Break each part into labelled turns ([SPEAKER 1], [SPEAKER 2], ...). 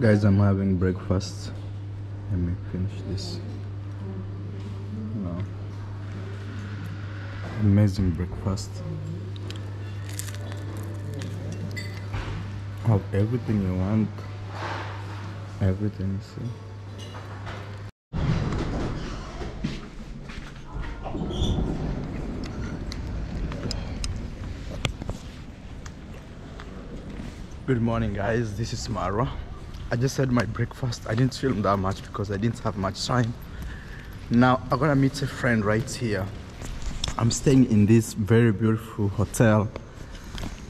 [SPEAKER 1] Guys, I'm having breakfast. Let me finish this. No. Amazing breakfast. Have everything you want. Everything, see? Good morning, guys. This is Marwa. I just had my breakfast. I didn't film that much because I didn't have much time. Now I'm gonna meet a friend right here. I'm staying in this very beautiful hotel.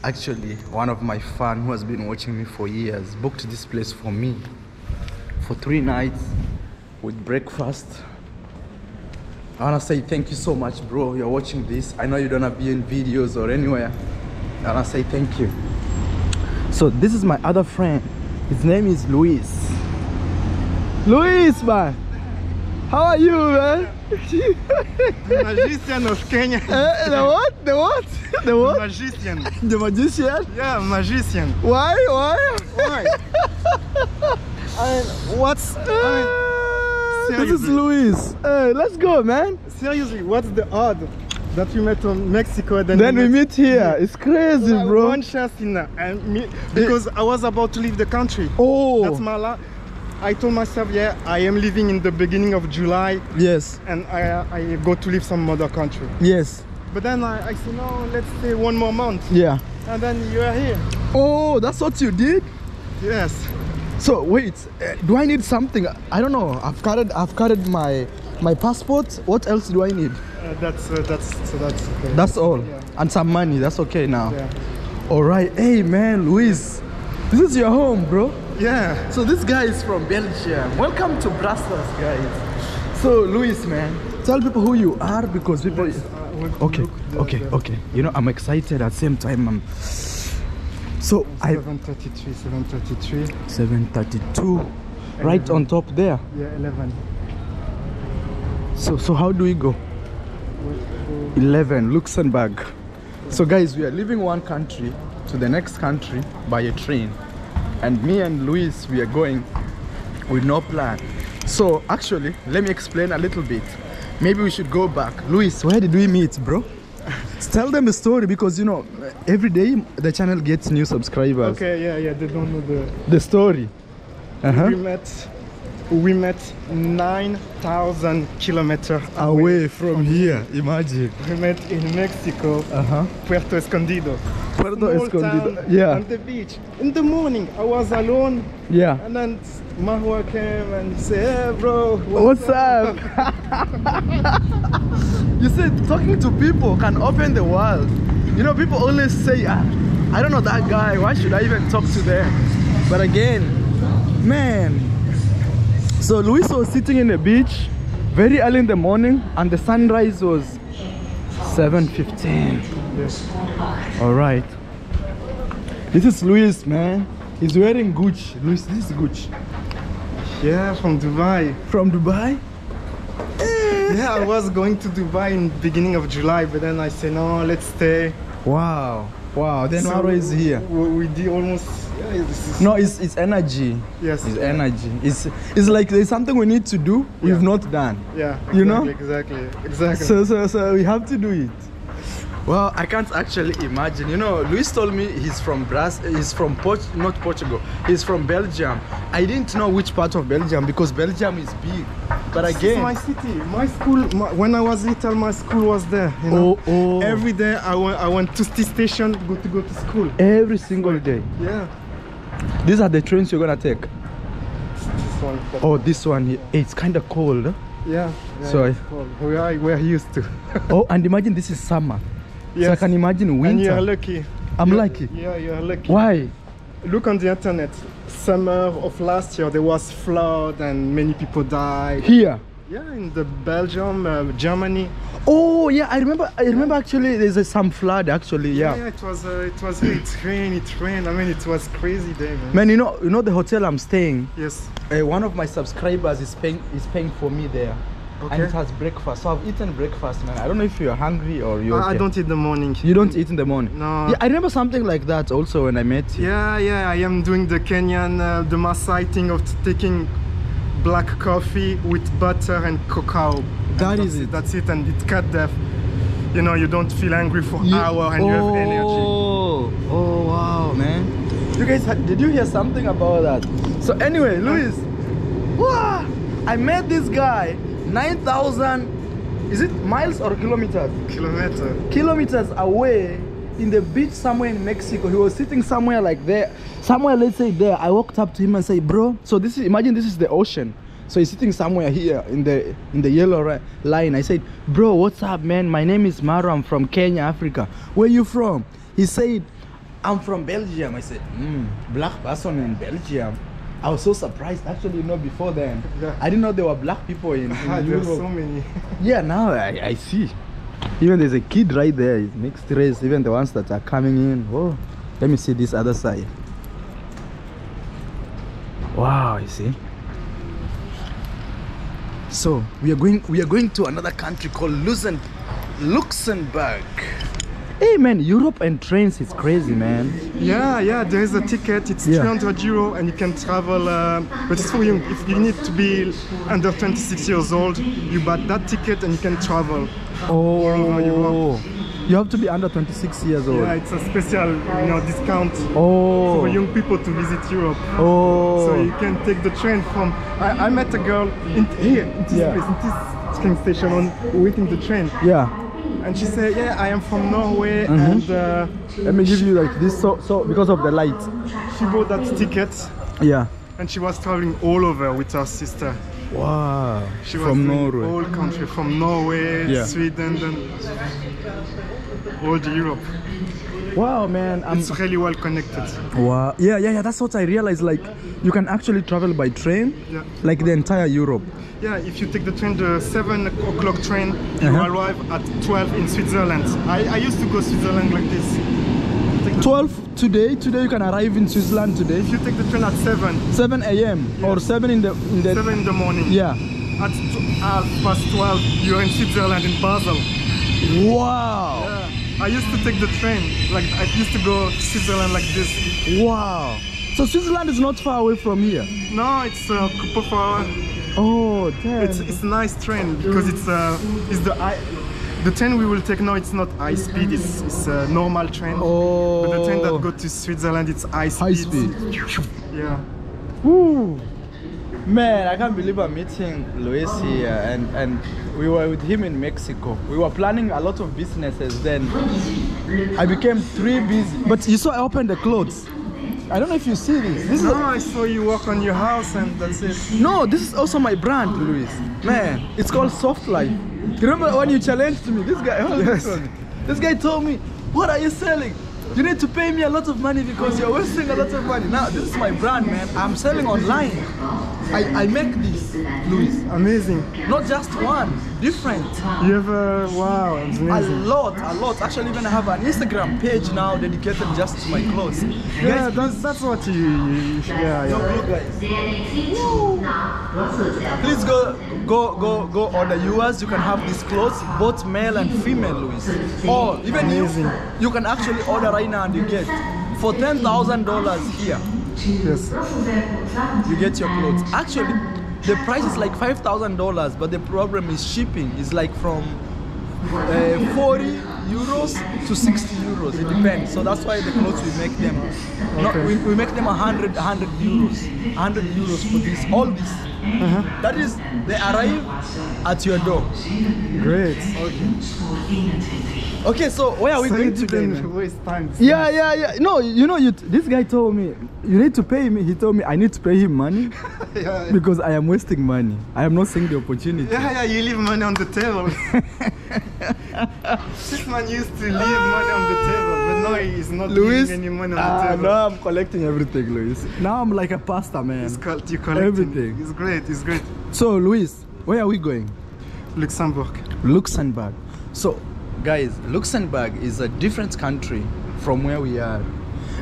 [SPEAKER 1] Actually, one of my fan who has been watching me for years booked this place for me for three nights with breakfast. I wanna say thank you so much, bro. You're watching this. I know you don't have be in videos or anywhere. I wanna say thank you. So this is my other friend. His name is Luis. Luis, man. How are you, man?
[SPEAKER 2] magician of Kenya.
[SPEAKER 1] Eh, the what? The what? The what?
[SPEAKER 2] magician.
[SPEAKER 1] The magician?
[SPEAKER 2] Yeah, magician.
[SPEAKER 1] Why? Why?
[SPEAKER 2] Why? and what's
[SPEAKER 1] Eh, this is. Luis. Hey, let's go, man.
[SPEAKER 2] seriously? What's the odd that we met on Mexico? Then,
[SPEAKER 1] Then we
[SPEAKER 2] met-
[SPEAKER 1] meet here. It's crazy,
[SPEAKER 2] Like,
[SPEAKER 1] bro.
[SPEAKER 2] One chance in uh, and because I was about to leave the country.
[SPEAKER 1] Oh,
[SPEAKER 2] That's my la- I told myself, yeah, I am leaving in the beginning of July,
[SPEAKER 1] yes,
[SPEAKER 2] and I I go to leave some other country.
[SPEAKER 1] yes,
[SPEAKER 2] But then I, I said, no, let's stay one more month,
[SPEAKER 1] yeah.
[SPEAKER 2] and then you are here.
[SPEAKER 1] Oh, that's what you did.
[SPEAKER 2] Yes.
[SPEAKER 1] So wait, uh, do I need something? I don't know. I've carried, I've carried my my passport. What else do I need?
[SPEAKER 2] Uh, that's uh, that's so that's okay.
[SPEAKER 1] That's all,
[SPEAKER 2] Yeah.
[SPEAKER 1] and some money. That's okay now.
[SPEAKER 2] yeah.
[SPEAKER 1] All right. Hey, man, Luis, this is your home, bro.
[SPEAKER 2] Yeah.
[SPEAKER 1] So this guy is from Belgium. Welcome to Brussels, guys. So Luis, man, tell people who you are because people. Okay, okay, okay. You know, I'm excited at the same time. I'm. So I
[SPEAKER 2] 733, 733.
[SPEAKER 1] 732, right on top there.
[SPEAKER 2] Yeah, 11.
[SPEAKER 1] So so how do we go? 11 Luxembourg. So guys, we are leaving one country to the next country by a train. And me and Luis we are going with no plan. So actually, let me explain a little bit. Maybe we should go back. Luis, where did we meet, bro? Tell them the story because you know every day the channel gets new subscribers.
[SPEAKER 2] Okay, yeah, yeah, they don't know the.
[SPEAKER 1] The story. Uh-huh.
[SPEAKER 2] We met. We met 9,000 kilometers
[SPEAKER 1] Away from here, imagine.
[SPEAKER 2] We met in Mexico,
[SPEAKER 1] Uh-huh.
[SPEAKER 2] Puerto Escondido.
[SPEAKER 1] Puerto
[SPEAKER 2] Small
[SPEAKER 1] Escondido.
[SPEAKER 2] town
[SPEAKER 1] Yeah.
[SPEAKER 2] On the beach. In the morning, I was alone,
[SPEAKER 1] Yeah.
[SPEAKER 2] and then Marwa came and said, "Hey, bro,
[SPEAKER 1] What's up? you see, talking to people can open the world. You know, people always say, ah, I don't know that guy. Why should I even talk to them? But again, man. So Luis was sitting in the beach very early in the morning, and the sunrise was 7:15.
[SPEAKER 2] Yes.
[SPEAKER 1] All right. This is Luis, man. He's wearing Gucci. Luis, this is Gucci
[SPEAKER 2] Yeah, from Dubai.
[SPEAKER 1] from Dubai.
[SPEAKER 2] yeah, I was going to Dubai in beginning of July, but then I said no, let's stay.
[SPEAKER 1] Wow, wow. Then
[SPEAKER 2] So
[SPEAKER 1] Marwa is here.
[SPEAKER 2] We, we did almost. Yeah,
[SPEAKER 1] No, it's it's energy.
[SPEAKER 2] Yes.
[SPEAKER 1] It's energy. It's it's like there's something we need to do we've
[SPEAKER 2] Yeah.
[SPEAKER 1] not done.
[SPEAKER 2] Yeah.
[SPEAKER 1] You know?
[SPEAKER 2] Exactly. Exactly.
[SPEAKER 1] So so so we have to do it. Well, I can't actually imagine. You know, Luis told me he's from Bras. He's from Port, not Portugal. He's from Belgium. I didn't know which part of Belgium because Belgium is big. But
[SPEAKER 2] This is
[SPEAKER 1] again,
[SPEAKER 2] my city. My school. My, when I was little, my school was there. You know?
[SPEAKER 1] Oh, oh.
[SPEAKER 2] Every day I went. I went to the station go to go to school.
[SPEAKER 1] every single day.
[SPEAKER 2] Yeah.
[SPEAKER 1] These are the trains you're gonna take.
[SPEAKER 2] This one.
[SPEAKER 1] Oh, this one here. It's kind of cold. huh?
[SPEAKER 2] Yeah. yeah
[SPEAKER 1] So I-
[SPEAKER 2] we are we are used to.
[SPEAKER 1] Oh, and imagine this is summer. So I can imagine
[SPEAKER 2] And
[SPEAKER 1] winter.
[SPEAKER 2] you are lucky.
[SPEAKER 1] I'm
[SPEAKER 2] You-
[SPEAKER 1] lucky.
[SPEAKER 2] Yeah, you are lucky.
[SPEAKER 1] Why?
[SPEAKER 2] Look on the internet. Summer of last year, there was flood and many people died.
[SPEAKER 1] Here.
[SPEAKER 2] Yeah, in the Belgium, uh, Germany.
[SPEAKER 1] Oh yeah, I remember. I remember actually. There's a, some flood actually. Yeah.
[SPEAKER 2] yeah, it was. Uh, it was. It rained. It rained. I mean, it was crazy day, man.
[SPEAKER 1] Man, you know, you know the hotel I'm staying.
[SPEAKER 2] Yes.
[SPEAKER 1] Uh, one of my subscribers is paying is paying for me there. And
[SPEAKER 2] Okay.
[SPEAKER 1] it has breakfast. So I've eaten breakfast, man. I don't know if you're hungry or you're.
[SPEAKER 2] I don't eat in the morning.
[SPEAKER 1] You don't eat in the morning.
[SPEAKER 2] No.
[SPEAKER 1] Yeah, I remember something like that also when I met you.
[SPEAKER 2] Yeah, yeah, I am doing the Kenyan, uh, the Maasai thing of taking black coffee with butter and cacao.
[SPEAKER 1] That
[SPEAKER 2] And
[SPEAKER 1] is it.
[SPEAKER 2] That's it, and it cut the, you know, you don't feel angry for
[SPEAKER 1] You-
[SPEAKER 2] hour and you have energy.
[SPEAKER 1] Oh, oh wow, man. You guys, did you hear something about that? So anyway, Luis, I met this guy, 9,000, is it miles or kilometers?
[SPEAKER 2] Kilometer.
[SPEAKER 1] Kilometers away in the beach somewhere in Mexico. He was sitting somewhere like there, somewhere, let's say there. I walked up to him and said, bro, so this is, imagine this is the ocean. So he's sitting somewhere here in the in the yellow line. I said, "Bro, what's up, man? My name is Marwa. I'm from Kenya, Africa. Where you from?" He said, "I'm from Belgium." I said, mm, "Black person in Belgium." I was so surprised. Actually, you know, before then,
[SPEAKER 2] Yeah.
[SPEAKER 1] I didn't know there were black people in, in
[SPEAKER 2] Ah, There's
[SPEAKER 1] Europe.
[SPEAKER 2] so many.
[SPEAKER 1] Yeah, now I, I see. Even there's a kid right there, mixed race, even the ones that are coming in. Oh, let me see this other side. Wow, you see. So we are going we are going to another country called Luxem- Luxembourg. Hey man, Europe and trains is crazy man.
[SPEAKER 2] Yeah, yeah, there is a ticket. It's
[SPEAKER 1] Yeah.
[SPEAKER 2] 300 euro and you can travel, uh, but it's for young. If you need to be under 26 years old, you buy that ticket and you can travel.
[SPEAKER 1] Oh, you have to be under 26 years old.
[SPEAKER 2] Yeah, it's a special, you know, discount
[SPEAKER 1] Oh,
[SPEAKER 2] for young people to visit Europe.
[SPEAKER 1] oh,
[SPEAKER 2] So you can take the train from. I, I met a girl in here, in this
[SPEAKER 1] Yeah.
[SPEAKER 2] place, in this train station, on waiting the train,
[SPEAKER 1] yeah.
[SPEAKER 2] And she said, "Yeah, I am from Norway,
[SPEAKER 1] Mhm.
[SPEAKER 2] and uh,
[SPEAKER 1] Let me give you like this. So, so because of the light.
[SPEAKER 2] she bought that ticket,
[SPEAKER 1] Yeah.
[SPEAKER 2] and she was traveling all over with her sister.
[SPEAKER 1] Wow.
[SPEAKER 2] She was
[SPEAKER 1] From Norway.
[SPEAKER 2] all country, from Norway,
[SPEAKER 1] Yeah.
[SPEAKER 2] Sweden, and all the Europe.
[SPEAKER 1] Wow, man. I'm.
[SPEAKER 2] It's really well connected.
[SPEAKER 1] Wow. Yeah, yeah, yeah. That's what I realized. Like, you can actually travel by train,
[SPEAKER 2] Yeah.
[SPEAKER 1] like the entire Europe.
[SPEAKER 2] Yeah, if you take the train, the seven o'clock train, you
[SPEAKER 1] Uh-huh.
[SPEAKER 2] arrive at 12 in Switzerland. I, I used to go Switzerland like this.
[SPEAKER 1] 12 today. Today you can arrive in Switzerland today.
[SPEAKER 2] If you take the train at 7,
[SPEAKER 1] 7 a.m. or 7 in the in the.
[SPEAKER 2] 7 in the morning,
[SPEAKER 1] Yeah.
[SPEAKER 2] at half past 12, you're in Switzerland, in Basel.
[SPEAKER 1] Wow.
[SPEAKER 2] Yeah. I used to take the train, like I used to go to Switzerland like this.
[SPEAKER 1] Wow. So Switzerland is not far away from here.
[SPEAKER 2] No, it's a couple of hours.
[SPEAKER 1] Oh, damn.
[SPEAKER 2] It's, it's a nice train because it's uh, it's the high, the train we will take now. It's not high speed. It's, it's a normal train.
[SPEAKER 1] oh.
[SPEAKER 2] But the train that go to Switzerland, it's high speed.
[SPEAKER 1] High speed.
[SPEAKER 2] Yeah.
[SPEAKER 1] Woo. Man, I can't believe I'm meeting Luis here, and and we were with him in Mexico. We were planning a lot of businesses. Then I became three busy. But you saw I opened the clothes. I don't know if you see this. This is
[SPEAKER 2] No, I saw you work on your house and that's it.
[SPEAKER 1] no, this is also my brand, Luis. Man, it's called Soft Life. You remember when you challenged me? This guy,
[SPEAKER 2] Yes.
[SPEAKER 1] This guy told me, "What are you selling? You need to pay me a lot of money because you're wasting a lot of money." Now this is my brand, man. I'm selling online. I, I make this, Luis.
[SPEAKER 2] Amazing.
[SPEAKER 1] Not just one, different.
[SPEAKER 2] You have a wow, it's
[SPEAKER 1] A lot, a lot. Actually, even I have an Instagram page now dedicated just to my clothes.
[SPEAKER 2] Yeah,
[SPEAKER 1] guys,
[SPEAKER 2] that's that's what you, you, you yeah, yeah.
[SPEAKER 1] Please go, go, go, go order yours. You can have these clothes, both male and female, Louis. Or even you,
[SPEAKER 2] Amazing.
[SPEAKER 1] you can actually order right now and you get for ten thousand dollars here.
[SPEAKER 2] Yes.
[SPEAKER 1] You get your clothes. Actually, the price is like five thousand dollars, but the problem is shipping. It's like from uh, 40 euros to 60 euros. It depends. So that's why the clothes we make them. Not, we, we make them 100, 100 euros. 100 euros for this. All this.
[SPEAKER 2] Uh-huh.
[SPEAKER 1] That is, they arrive at your door.
[SPEAKER 2] Great.
[SPEAKER 1] Okay, so where are we
[SPEAKER 2] so
[SPEAKER 1] going today?
[SPEAKER 2] waste time.
[SPEAKER 1] Yeah, yeah, yeah. No, you know, you. This guy told me you need to pay me. He told me I need to pay him money
[SPEAKER 2] yeah.
[SPEAKER 1] because I am wasting money. I am not seeing the opportunity.
[SPEAKER 2] Yeah, yeah, you leave money on the table. this man used to leave money on the table, but now he's not
[SPEAKER 1] Luis,
[SPEAKER 2] leaving any money on the
[SPEAKER 1] ah,
[SPEAKER 2] table.
[SPEAKER 1] now I'm collecting everything, Luis. Now I'm like a pasta man.
[SPEAKER 2] He's called, you collecting.
[SPEAKER 1] Everything.
[SPEAKER 2] It's great, it's great.
[SPEAKER 1] So, Luis, where are we going?
[SPEAKER 2] Luxembourg.
[SPEAKER 1] Luxembourg. So, guys, Luxembourg is a different country from where we are.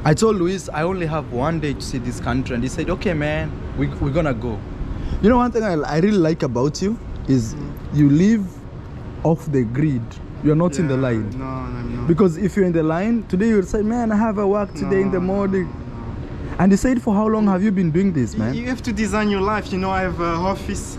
[SPEAKER 1] I told Luis I only have one day to see this country, and he said, "Okay, man, we, we're gonna go." You know one thing I, I really like about you? is mm-hmm. you live off the grid. You're not in the line.
[SPEAKER 2] No, I'm not.
[SPEAKER 1] Because if you're in the line, today you'll say, Man, I have a work today in the morning.
[SPEAKER 2] no, no.
[SPEAKER 1] And he said, For how long have you been doing this, man?
[SPEAKER 2] You have to design your life. You know, I have an office.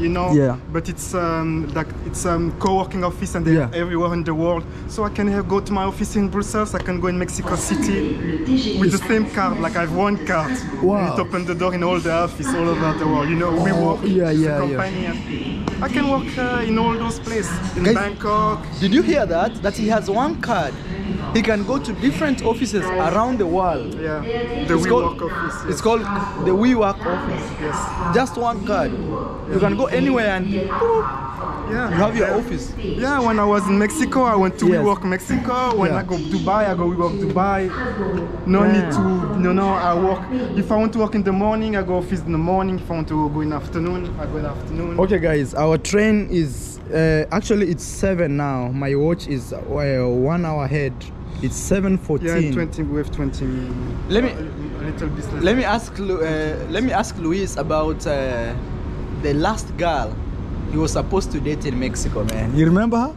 [SPEAKER 2] You know,
[SPEAKER 1] Yeah.
[SPEAKER 2] but it's um, like it's um, co-working office, and they're
[SPEAKER 1] Yeah.
[SPEAKER 2] everywhere in the world. So I can go to my office in Brussels. I can go in Mexico City with the same card. Like I have one card.
[SPEAKER 1] Wow.
[SPEAKER 2] And it open the door in all the office all over the world. You know, we
[SPEAKER 1] Oh,
[SPEAKER 2] work.
[SPEAKER 1] yeah, yeah, yeah.
[SPEAKER 2] company I can work uh, in all those places in
[SPEAKER 1] Guys-
[SPEAKER 2] Bangkok.
[SPEAKER 1] Did you hear that? That he has one card. He can go to different offices around the world.
[SPEAKER 2] Yeah, the
[SPEAKER 1] It's
[SPEAKER 2] WeWork
[SPEAKER 1] called,
[SPEAKER 2] office.
[SPEAKER 1] it's called the WeWork office.
[SPEAKER 2] Yes.
[SPEAKER 1] Just one card. You can go anywhere and
[SPEAKER 2] yeah.
[SPEAKER 1] you have your
[SPEAKER 2] yeah.
[SPEAKER 1] office.
[SPEAKER 2] Yeah, when I was in Mexico, I went to
[SPEAKER 1] Yes.
[SPEAKER 2] WeWork Mexico. When
[SPEAKER 1] Yeah.
[SPEAKER 2] I go Dubai, I go WeWork Dubai. No
[SPEAKER 1] Yeah.
[SPEAKER 2] need to, no, no, I work. If I want to work in the morning, I go office in the morning. If I want to go in the afternoon, I go in the afternoon.
[SPEAKER 1] Okay, guys, our train is uh, actually it's seven now. My watch is uh, one hour ahead. It's seven
[SPEAKER 2] Yeah,
[SPEAKER 1] fourteen.
[SPEAKER 2] 20, we have 20
[SPEAKER 1] Let me-
[SPEAKER 2] a, a little business.
[SPEAKER 1] Let me ask. Lu- Uh, let me ask Luis about uh, the last girl he was supposed to date in Mexico, man. You remember her?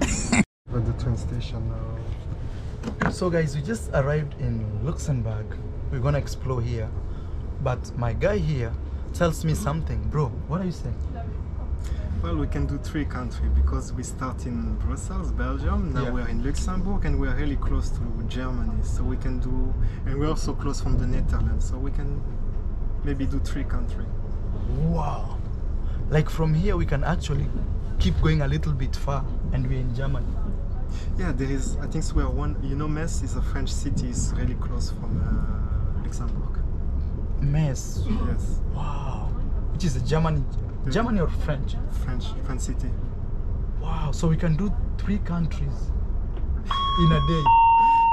[SPEAKER 2] At the train station now.
[SPEAKER 1] So guys, we just arrived in Luxembourg. We're gonna explore here. But my guy here tells me something. Bro, what are you saying?
[SPEAKER 2] Well, we can do three countries because we start in Brussels, Belgium. Now
[SPEAKER 1] Yeah.
[SPEAKER 2] we're in Luxembourg and we're really close to Germany. So we can do, and we're also close from the Netherlands. So we can maybe do three countries.
[SPEAKER 1] Wow. Like from here we can actually keep going a little bit far and we're in Germany.
[SPEAKER 2] Yeah, there is. I think we're one. You know, Metz is a French city. It's really close from uh, Luxembourg.
[SPEAKER 1] Metz.
[SPEAKER 2] Yes,
[SPEAKER 1] Wow. Which is a Germany Germany or French?
[SPEAKER 2] French, French city.
[SPEAKER 1] Wow. So we can do three countries in a day.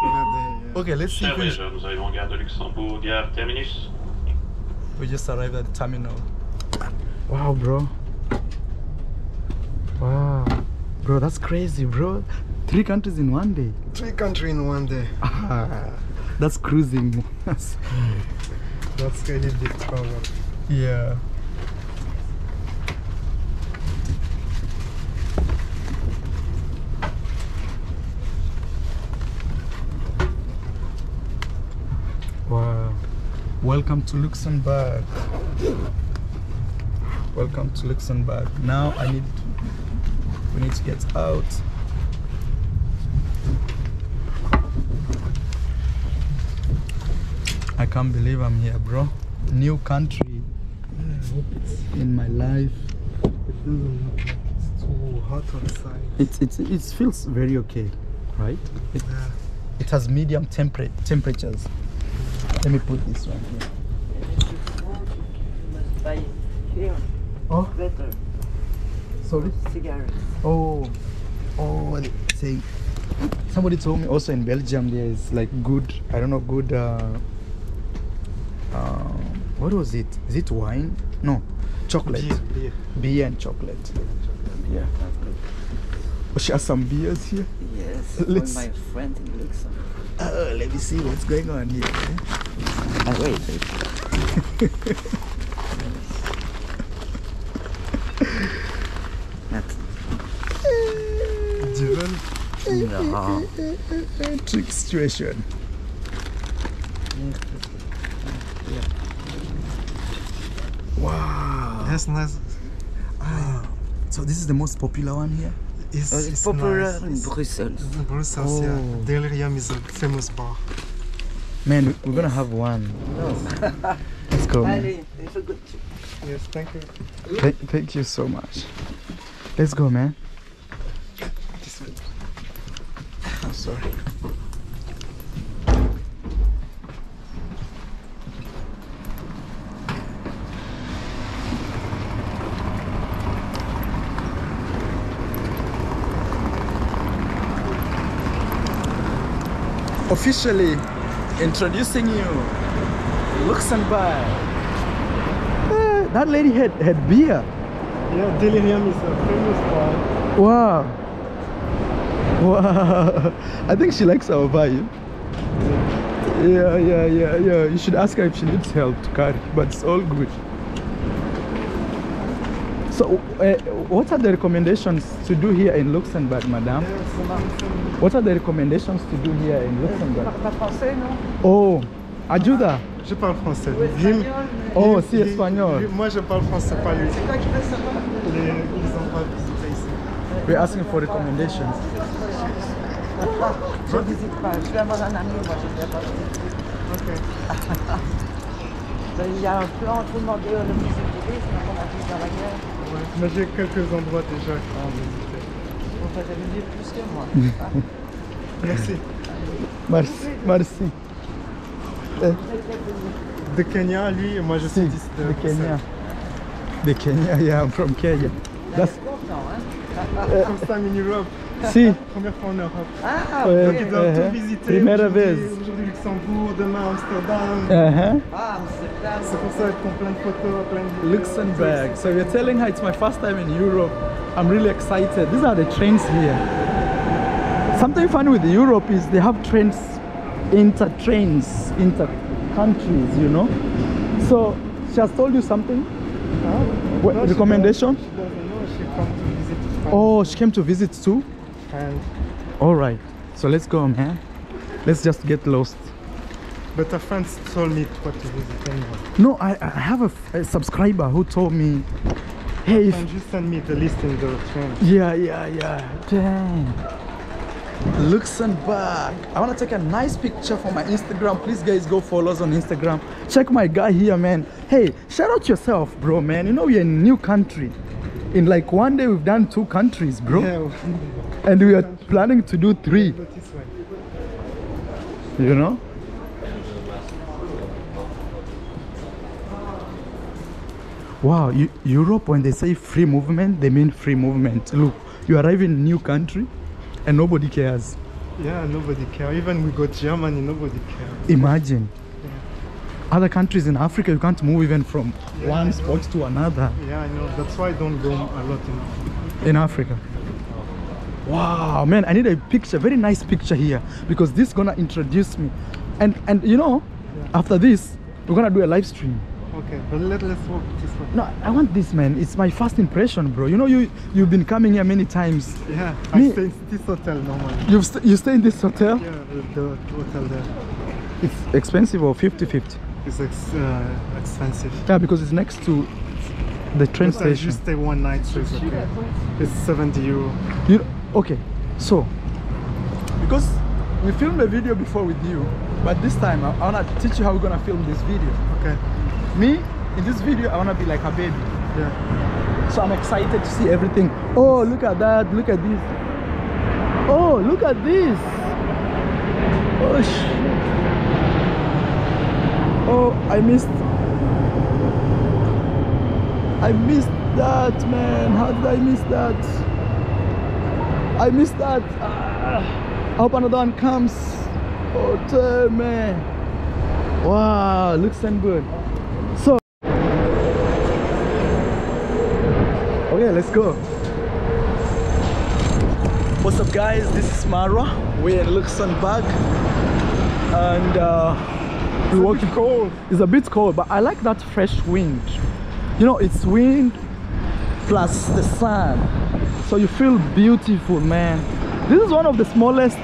[SPEAKER 2] Yeah, they, yeah.
[SPEAKER 1] Okay, let's see.
[SPEAKER 3] Ah Chers
[SPEAKER 1] If we,
[SPEAKER 3] nous arrivons gare de Luxembourg, gare terminus.
[SPEAKER 1] we just arrived at the terminal. Wow, bro. Wow. Bro, that's crazy, bro. Three countries in one day.
[SPEAKER 2] Three countries in one day.
[SPEAKER 1] That's cruising. That's-
[SPEAKER 2] That's really big travel.
[SPEAKER 1] yeah. Wow. Welcome to Luxembourg. Welcome to Luxembourg. Now I need we need to get out. I can't believe I'm here, bro. New country I hope it's in my life.
[SPEAKER 2] It doesn't it's too hot outside.
[SPEAKER 1] It's it's it feels very okay, right? It,
[SPEAKER 2] Yeah.
[SPEAKER 1] it has medium temperate temperatures. Let me put this one here.
[SPEAKER 4] must buy here
[SPEAKER 1] Oh,
[SPEAKER 4] better
[SPEAKER 1] sorry.
[SPEAKER 4] cigarettes.
[SPEAKER 1] Oh, oh, say somebody told me also in Belgium there is like good. I don't know good. Uh, uh, what was it? Is it wine? No, chocolate.
[SPEAKER 2] Beer, beer.
[SPEAKER 1] Beer and chocolate. Yeah. Oh, she has some beers here.
[SPEAKER 4] Yes,
[SPEAKER 1] Let's-
[SPEAKER 4] my friend in Luxembourg.
[SPEAKER 1] Oh, let me see what's going on here.
[SPEAKER 4] Ah, wait, wait. That's
[SPEAKER 2] Duvel.
[SPEAKER 4] no.
[SPEAKER 1] Trick situation. Wow.
[SPEAKER 2] Yes, nice. Ah,
[SPEAKER 1] So this is the most popular one here.
[SPEAKER 2] It's,
[SPEAKER 4] Uh,
[SPEAKER 2] it's
[SPEAKER 4] it's popular
[SPEAKER 2] nice.
[SPEAKER 4] in
[SPEAKER 2] It's-
[SPEAKER 4] Brussels.
[SPEAKER 2] in Brussels, yeah.
[SPEAKER 1] Oh.
[SPEAKER 2] Delirium is a famous bar.
[SPEAKER 1] Man, we- we're gonna have one. Let's go. Man.
[SPEAKER 4] Allez, il faut que
[SPEAKER 2] Yes, thank you.
[SPEAKER 1] Thank, thank you so much. Let's go, man. I'm sorry. Officially introducing you, Luxembourg. Eh, that lady had, had beer.
[SPEAKER 2] Yeah, Delirium is a famous bar.
[SPEAKER 1] Wow. Wow. I think she likes our vibe. Yeah, yeah, yeah, yeah. You should ask her if she needs help to carry, but it's all good. So, uh, what are the recommendations to do here in Luxembourg, madame? What are the recommendations to do here in Luxembourg?
[SPEAKER 4] Pas français, non
[SPEAKER 1] Oh, ayuda.
[SPEAKER 2] Je parle français.
[SPEAKER 4] Ou espagnol, mais
[SPEAKER 1] Oh, si,
[SPEAKER 2] dis-
[SPEAKER 1] espagnol.
[SPEAKER 2] dis- Moi, je parle français, pas lui.
[SPEAKER 4] c'est quoi que veux savoir
[SPEAKER 2] Les, les endroits visités ici.
[SPEAKER 1] We're asking for recommendations.
[SPEAKER 4] Je visite pas. Je vais avoir un ami, moi je viens pas visiter.
[SPEAKER 2] Ok.
[SPEAKER 4] Il y a un plan, tout le monde est le musée du tourisme, on a vu dans la guerre.
[SPEAKER 2] Ouais. Mais j'ai quelques endroits déjà à visiter.
[SPEAKER 4] Bon, j'avais vu plus que moi.
[SPEAKER 2] Merci.
[SPEAKER 1] Merci. Merci.
[SPEAKER 2] De Kenya, lui, et moi je suis
[SPEAKER 1] Si, the Kenya. The Kenya, yeah, I'm from Kenya. That's,
[SPEAKER 4] content, hein
[SPEAKER 2] First time in Europe.
[SPEAKER 1] Si,
[SPEAKER 2] Première fois en Europe.
[SPEAKER 4] Ah,
[SPEAKER 1] Ouais.
[SPEAKER 2] Donc
[SPEAKER 4] ok.
[SPEAKER 2] ils doivent
[SPEAKER 1] Uh-huh.
[SPEAKER 2] tout visiter.
[SPEAKER 1] Primera
[SPEAKER 2] Aujourd'hui-
[SPEAKER 1] vez.
[SPEAKER 2] Aujourd'hui Luxembourg, demain Amsterdam.
[SPEAKER 1] uh-huh.
[SPEAKER 4] Ah, Amsterdam.
[SPEAKER 2] C'est pour ça qu'ils font plein de photos, plein de vidéos.
[SPEAKER 1] Luxembourg. So we're telling her it's my first time in Europe. I'm really excited. These are the trains here. Something funny with Europe is they have trains, inter trains, inter countries, you know. So she has told you something.
[SPEAKER 2] Huh?
[SPEAKER 1] What,
[SPEAKER 2] No, she
[SPEAKER 1] recommendation?
[SPEAKER 2] doesn't- She doesn't know. She come to visit friends.
[SPEAKER 1] Oh, she came to visit too.
[SPEAKER 2] And,
[SPEAKER 1] All right. So let's go, man. Let's just get lost.
[SPEAKER 2] but a friend told me what to visit anyway.
[SPEAKER 1] No, I, I have a subscriber who told me, hey, if
[SPEAKER 2] And just send me the list in the train.
[SPEAKER 1] Yeah, yeah, yeah. Dang. Luxembourg. I want to take a nice picture for my Instagram. Please, guys, go follow us on Instagram. Check my guy here, man. Hey, shout out yourself, bro, man. You know, we're in a new country. In like one day, we've done two countries, bro.
[SPEAKER 2] Yeah,
[SPEAKER 1] And we are planning to do three,
[SPEAKER 2] but this way.
[SPEAKER 1] you know? Wow, Eu- Europe, when they say free movement, they mean free movement. Look, you arrive in a new country and nobody cares.
[SPEAKER 2] Yeah, nobody cares Even we go Germany, nobody cares
[SPEAKER 1] Imagine. Other countries in Africa, you can't move even from
[SPEAKER 2] Yeah,
[SPEAKER 1] one spot to another
[SPEAKER 2] Yeah, I know. That's why I don't go a lot in.
[SPEAKER 1] in Africa. Wow, man, I need a picture, very nice picture here because this gonna introduce me. And and you know, after this, we're gonna do a live stream.
[SPEAKER 2] Okay, but let, let's walk this way.
[SPEAKER 1] No, I want this, man. It's my first impression, bro. You know, you you've been coming here many times.
[SPEAKER 2] Yeah,
[SPEAKER 1] Me-
[SPEAKER 2] I stay in this hotel normally.
[SPEAKER 1] You've st- you stay in this hotel.
[SPEAKER 2] Yeah, the, the hotel there
[SPEAKER 1] It's expensive or 50-50?
[SPEAKER 2] Is ex, uh, expensive.
[SPEAKER 1] Yeah, because it's next to the train
[SPEAKER 2] But I
[SPEAKER 1] station.
[SPEAKER 2] just stay one night, so it's okay. It's 70 euro.
[SPEAKER 1] You okay? So because we filmed a video before with you, but this time I, I wanna teach you how we're gonna film this video.
[SPEAKER 2] Okay.
[SPEAKER 1] Me in this video, I wanna be like a baby.
[SPEAKER 2] Yeah.
[SPEAKER 1] So I'm excited to see everything. Oh, look at that! Look at this! Oh, look at this! Oh shit! Oh, I missed. I missed that, man. How did I miss that? I missed that. Ah, I hope another one comes. Oh, damn, man. Wow, looks Luxembourg. So, okay, let's go. What's up, guys? This is Marwa. We're in Luxembourg, and uh, walking cold. It's a bit cold, but I like that fresh wind. You know, it's wind plus the sun, so you feel beautiful, man. This is one of the smallest,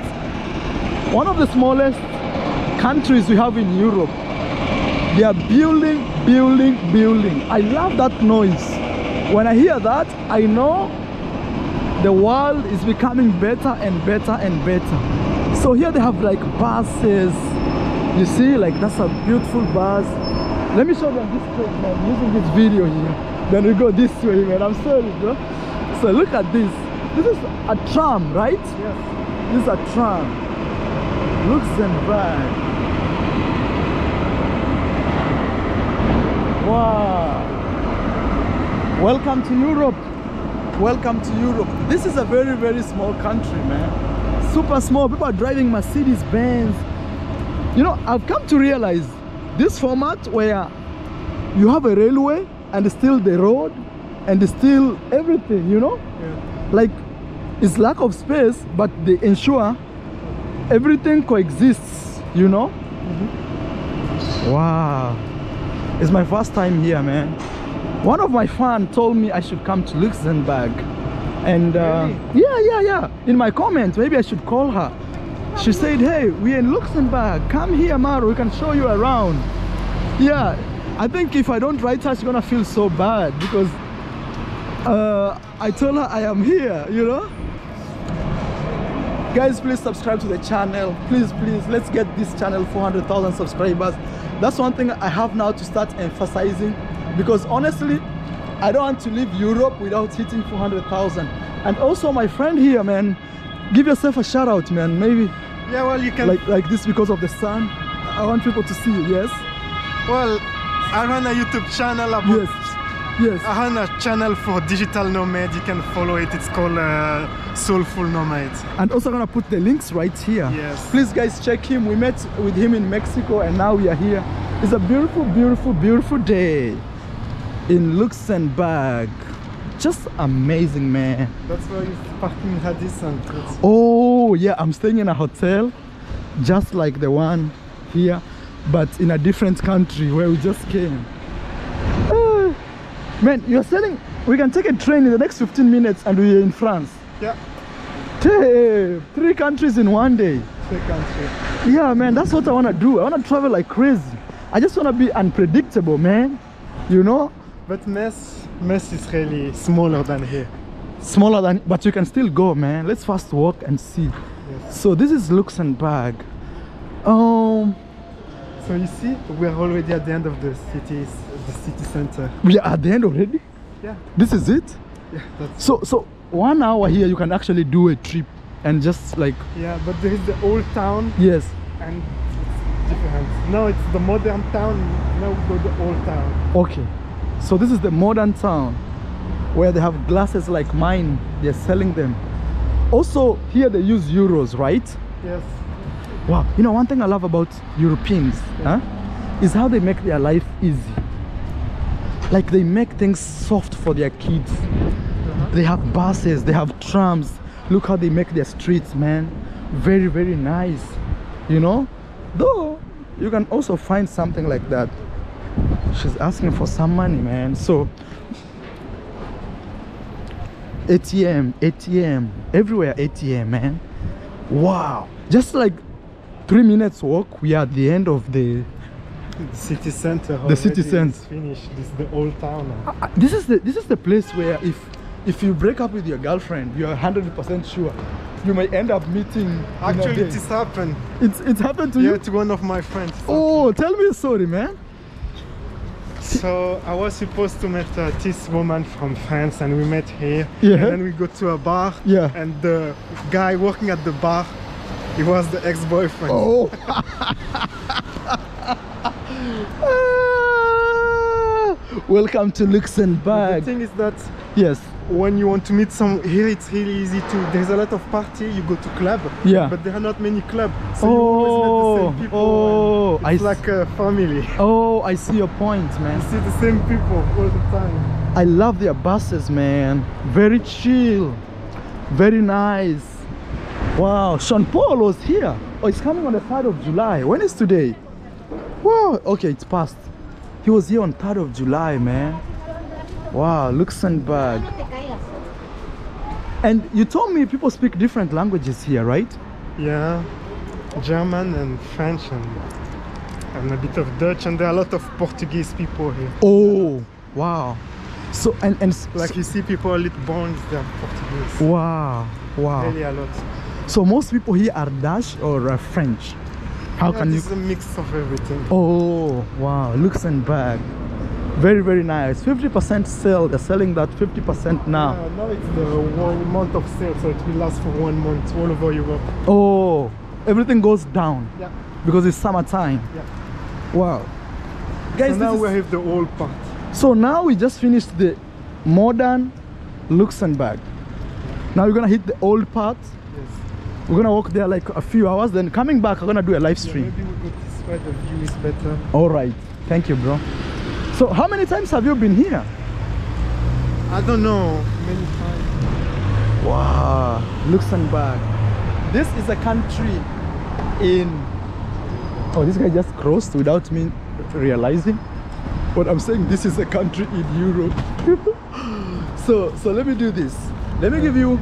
[SPEAKER 1] one of the smallest countries we have in Europe. They are building, building, building. I love that noise. When I hear that, I know the world is becoming better and better and better. So here they have like buses. You see, like that's a beautiful bus. Let me show them this place, man. Using this video here. Then we go this way, man. I'm sorry, bro. So look at this. This is a tram, right?
[SPEAKER 2] Yes.
[SPEAKER 1] This is a tram. looks Luxembourg. Wow. Welcome to Europe. Welcome to Europe. This is a very, very small country, man. Super small. People are driving Mercedes Benz. You know, I've come to realize this format where you have a railway and still the road and still everything, you know?
[SPEAKER 2] Yeah.
[SPEAKER 1] like it's lack of space but they ensure everything coexists you know wow it's my first time here man one of my fan told me I should come to Luxembourg. And uh, yeah, yeah, yeah. In my comment, maybe I should call her. She said, hey, we're in Luxembourg. Come here, Marwa. We can show you around. Yeah, I think if I don't write her, she's gonna feel so bad because uh, I told her I am here, you know? Guys, please subscribe to the channel. Please, please, let's get this channel 400,000 subscribers. That's one thing I have now to start emphasizing because honestly, I don't want to leave Europe without hitting 400,000. And also my friend here, man, give yourself a shout out, man. Maybe
[SPEAKER 2] Yeah, well, you can.
[SPEAKER 1] like like this because of the sun. I want people to see, you. yes?
[SPEAKER 2] well, I run a YouTube channel about.
[SPEAKER 1] Yes. Yes.
[SPEAKER 2] I run a channel for digital nomad. You can follow it. It's called uh, Soulful Nomad.
[SPEAKER 1] and also gonna put the links right here
[SPEAKER 2] Yes.
[SPEAKER 1] please guys check him we met with him in mexico and now we are here it's a beautiful beautiful beautiful day in luxembourg just amazing man
[SPEAKER 2] That's why it's parking Radisson. It's-
[SPEAKER 1] oh yeah i'm staying in a hotel just like the one here but in a different country where we just came Ah, man you're selling we can take a train in the next 15 minutes and we're in france
[SPEAKER 2] Yeah,
[SPEAKER 1] Hey, three countries in one day
[SPEAKER 2] the country.
[SPEAKER 1] Yeah, man, that's what I want to do. I want to travel like crazy. I just want to be unpredictable, man. You know,
[SPEAKER 2] But Metz, Metz is really smaller than here.
[SPEAKER 1] smaller than, but you can still go, man. Let's fast walk and see.
[SPEAKER 2] Yes.
[SPEAKER 1] So this is Luxembourg. Um,
[SPEAKER 2] So you see, we are already at the end of the city, the city center.
[SPEAKER 1] we are at the end already.
[SPEAKER 2] Yeah,
[SPEAKER 1] This is it.
[SPEAKER 2] yeah, that's
[SPEAKER 1] So, so one hour here, you can actually do a trip and just like
[SPEAKER 2] yeah. But there is the old town,
[SPEAKER 1] yes.
[SPEAKER 2] and it's different. Now it's the modern town. Now we go the old town.
[SPEAKER 1] Okay. So this is the modern town where they have glasses like mine. They're selling them. Also, here they use euros, right?
[SPEAKER 2] Yes.
[SPEAKER 1] Wow, you know one thing I love about Europeans, huh, is how they make their life easy. Like they make things soft for their kids. Uh-huh. They have buses, they have trams. Look how they make their streets, man. Very, very nice. You know? Though you can also find something like that. She's asking for some money, man. So ATM, ATM, everywhere ATM, man. Wow. Just like three minutes walk, we are at the end of the.
[SPEAKER 2] City center.
[SPEAKER 1] The city center.
[SPEAKER 2] is finished. This is the old town.
[SPEAKER 1] Uh, This is the this is the place where if if you break up with your girlfriend, you are hundred percent sure you may end up meeting.
[SPEAKER 2] Actually, this happened.
[SPEAKER 1] it's it's happened to
[SPEAKER 2] Yeah,
[SPEAKER 1] you.
[SPEAKER 2] to one of my friends.
[SPEAKER 1] Oh, tell me a story, man.
[SPEAKER 2] So I was supposed to meet uh, this woman from France, and we met here.
[SPEAKER 1] Yeah.
[SPEAKER 2] And then we go to a bar.
[SPEAKER 1] Yeah.
[SPEAKER 2] And the guy working at the bar, he was the ex-boyfriend.
[SPEAKER 1] Oh. Welcome to Luxembourg.
[SPEAKER 2] The thing is that
[SPEAKER 1] Yes.
[SPEAKER 2] When you want to meet some here, it's really easy to. There's a lot of party. You go to club.
[SPEAKER 1] Yeah.
[SPEAKER 2] But there are not many clubs, so you always meet the
[SPEAKER 1] Oh,
[SPEAKER 2] same people.
[SPEAKER 1] oh,
[SPEAKER 2] and
[SPEAKER 1] I
[SPEAKER 2] it's like a family.
[SPEAKER 1] Oh, I see your point, man.
[SPEAKER 2] You see the same people all the time.
[SPEAKER 1] I love their buses, man. Very chill, very nice. Wow, Sean Paul was here. Oh, it's coming on the 3rd of July. When is today? Wow, okay, it's past. He was here on 3rd of July, man. Wow, Luxembourg. And you told me people speak different languages here, right?
[SPEAKER 2] Yeah, German and French and, and a bit of Dutch, and there are a lot of Portuguese people here.
[SPEAKER 1] Oh, wow. So and and
[SPEAKER 2] Like you see people lit bonds, they are Portuguese.
[SPEAKER 1] wow, wow.
[SPEAKER 2] Really a lot.
[SPEAKER 1] So most people here are Dutch or uh, French. How
[SPEAKER 2] Yeah,
[SPEAKER 1] can you?
[SPEAKER 2] is a mix of everything.
[SPEAKER 1] Oh, wow, Luxembourg. Very, very nice. 50% sale. They're selling that 50% now.
[SPEAKER 2] Uh, now it's the one month of sale, so it will last for one month all over Europe.
[SPEAKER 1] Oh, everything goes down
[SPEAKER 2] Yeah,
[SPEAKER 1] because it's summertime.
[SPEAKER 2] yeah.
[SPEAKER 1] Wow. Guys,
[SPEAKER 2] so now we have the old part.
[SPEAKER 1] so now we just finished the modern Luxembourg. Now we're gonna hit the old part.
[SPEAKER 2] Yes.
[SPEAKER 1] We're gonna walk there like a few hours. Then coming back, I'm gonna do a live
[SPEAKER 2] Yeah,
[SPEAKER 1] stream.
[SPEAKER 2] maybe we go this way, the view is better.
[SPEAKER 1] All right. Thank you, bro. So how many times have you been here?
[SPEAKER 2] I don't know, many times.
[SPEAKER 1] Wow, Luxembourg. This is a country in. Oh, this guy just crossed without me realizing. but I'm saying this is a country in Europe. so so let me do this. Let me give you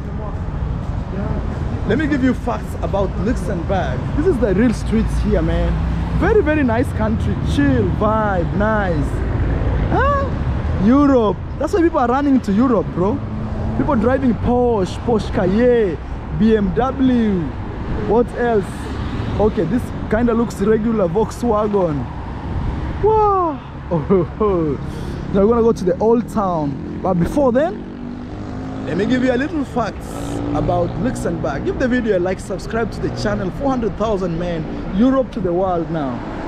[SPEAKER 1] let me give you facts about Luxembourg. This is the real streets here, man. Very, very nice country. Chill, vibe, nice. Europe. That's why people are running to Europe, bro. People driving Porsche, Porsche Cayenne, BMW. What else? Okay, this kind of looks regular Volkswagen. Wow. Oh, now we're gonna go to the old town. But before then, let me give you a little facts about Luxembourg. Give the video a like, subscribe to the channel. 400,000 men, Europe to the world now.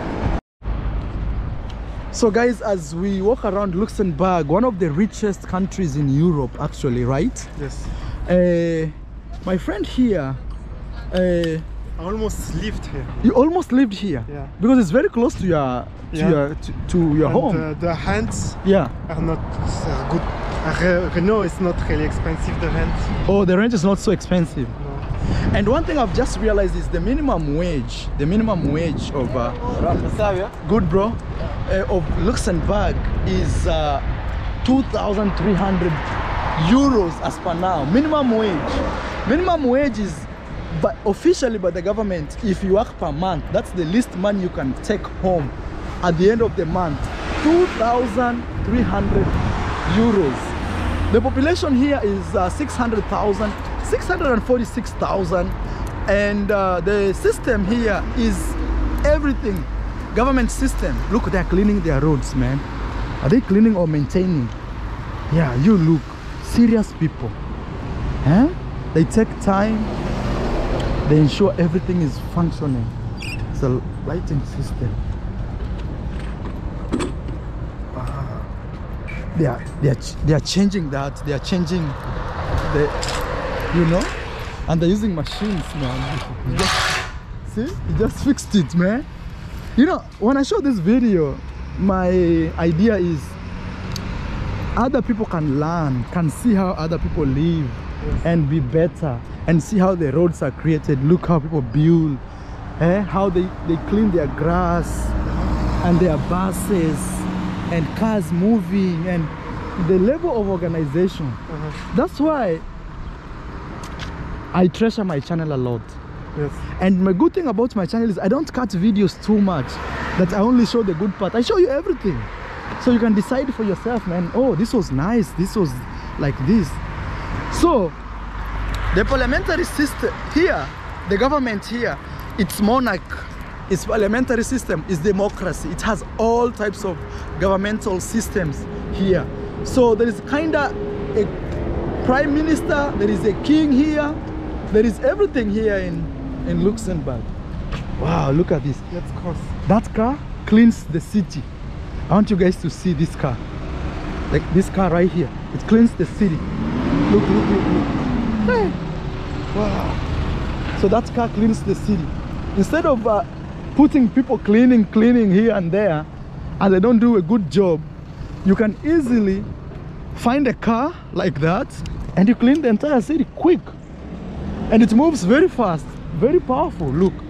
[SPEAKER 1] So guys, as we walk around Luxembourg, one of the richest countries in Europe actually, right?
[SPEAKER 2] Yes.
[SPEAKER 1] Uh, my friend here, uh,
[SPEAKER 2] I almost lived here.
[SPEAKER 1] you almost lived here
[SPEAKER 2] Yeah.
[SPEAKER 1] because it's very close to your to
[SPEAKER 2] Yeah.
[SPEAKER 1] your to, to your
[SPEAKER 2] And,
[SPEAKER 1] home.
[SPEAKER 2] uh, the rents
[SPEAKER 1] yeah.
[SPEAKER 2] are not uh, good. Uh, Renault is not really expensive, the rent.
[SPEAKER 1] Oh, the rent is not so expensive. And one thing I've just realized is the minimum wage, the minimum wage of uh, good bro uh, of Luxembourg is uh, 2,300 euros as per now. Minimum wage. Minimum wage is but officially by the government if you work per month that's the least money you can take home at the end of the month 2,300 euros. The population here is uh, 600,000, 646,000, and uh, the system here is everything. Government system. Look, they're cleaning their roads, man. Are they cleaning or maintaining? Yeah, you look. Serious people. Huh? They take time. They ensure everything is functioning. It's a lighting system. they are they are they are changing that they are changing the you know? And they're using machines man. Just- see? He just fixed it man. You know when i show this video my idea is other people can learn can see how other people live and be better and see how the roads are created. Look how people build eh? how they, they clean their grass and their buses and cars moving and the level of organization. That's why i treasure my channel a lot.
[SPEAKER 2] Yes.
[SPEAKER 1] and my good thing about my channel is i don't cut videos too much that i only show the good part. I show you everything. So you can decide for yourself man oh this was nice this was like this. So the parliamentary system here the government here it's monarch it's parliamentary system it's democracy. It has all types of governmental systems here. So there is kind of a prime minister there is a king here there is everything here in in luxembourg. Wow look at this.
[SPEAKER 2] Let's cross.
[SPEAKER 1] that car cleans the city. I want you guys to see this car. Like this car right here it cleans the city. Look look look, look. Hey. wow. So that car cleans the city. Instead of uh, putting people cleaning cleaning here and there and they don't do a good job you can easily find a car like that and you clean the entire city quick and it moves very fast. Very powerful. Look.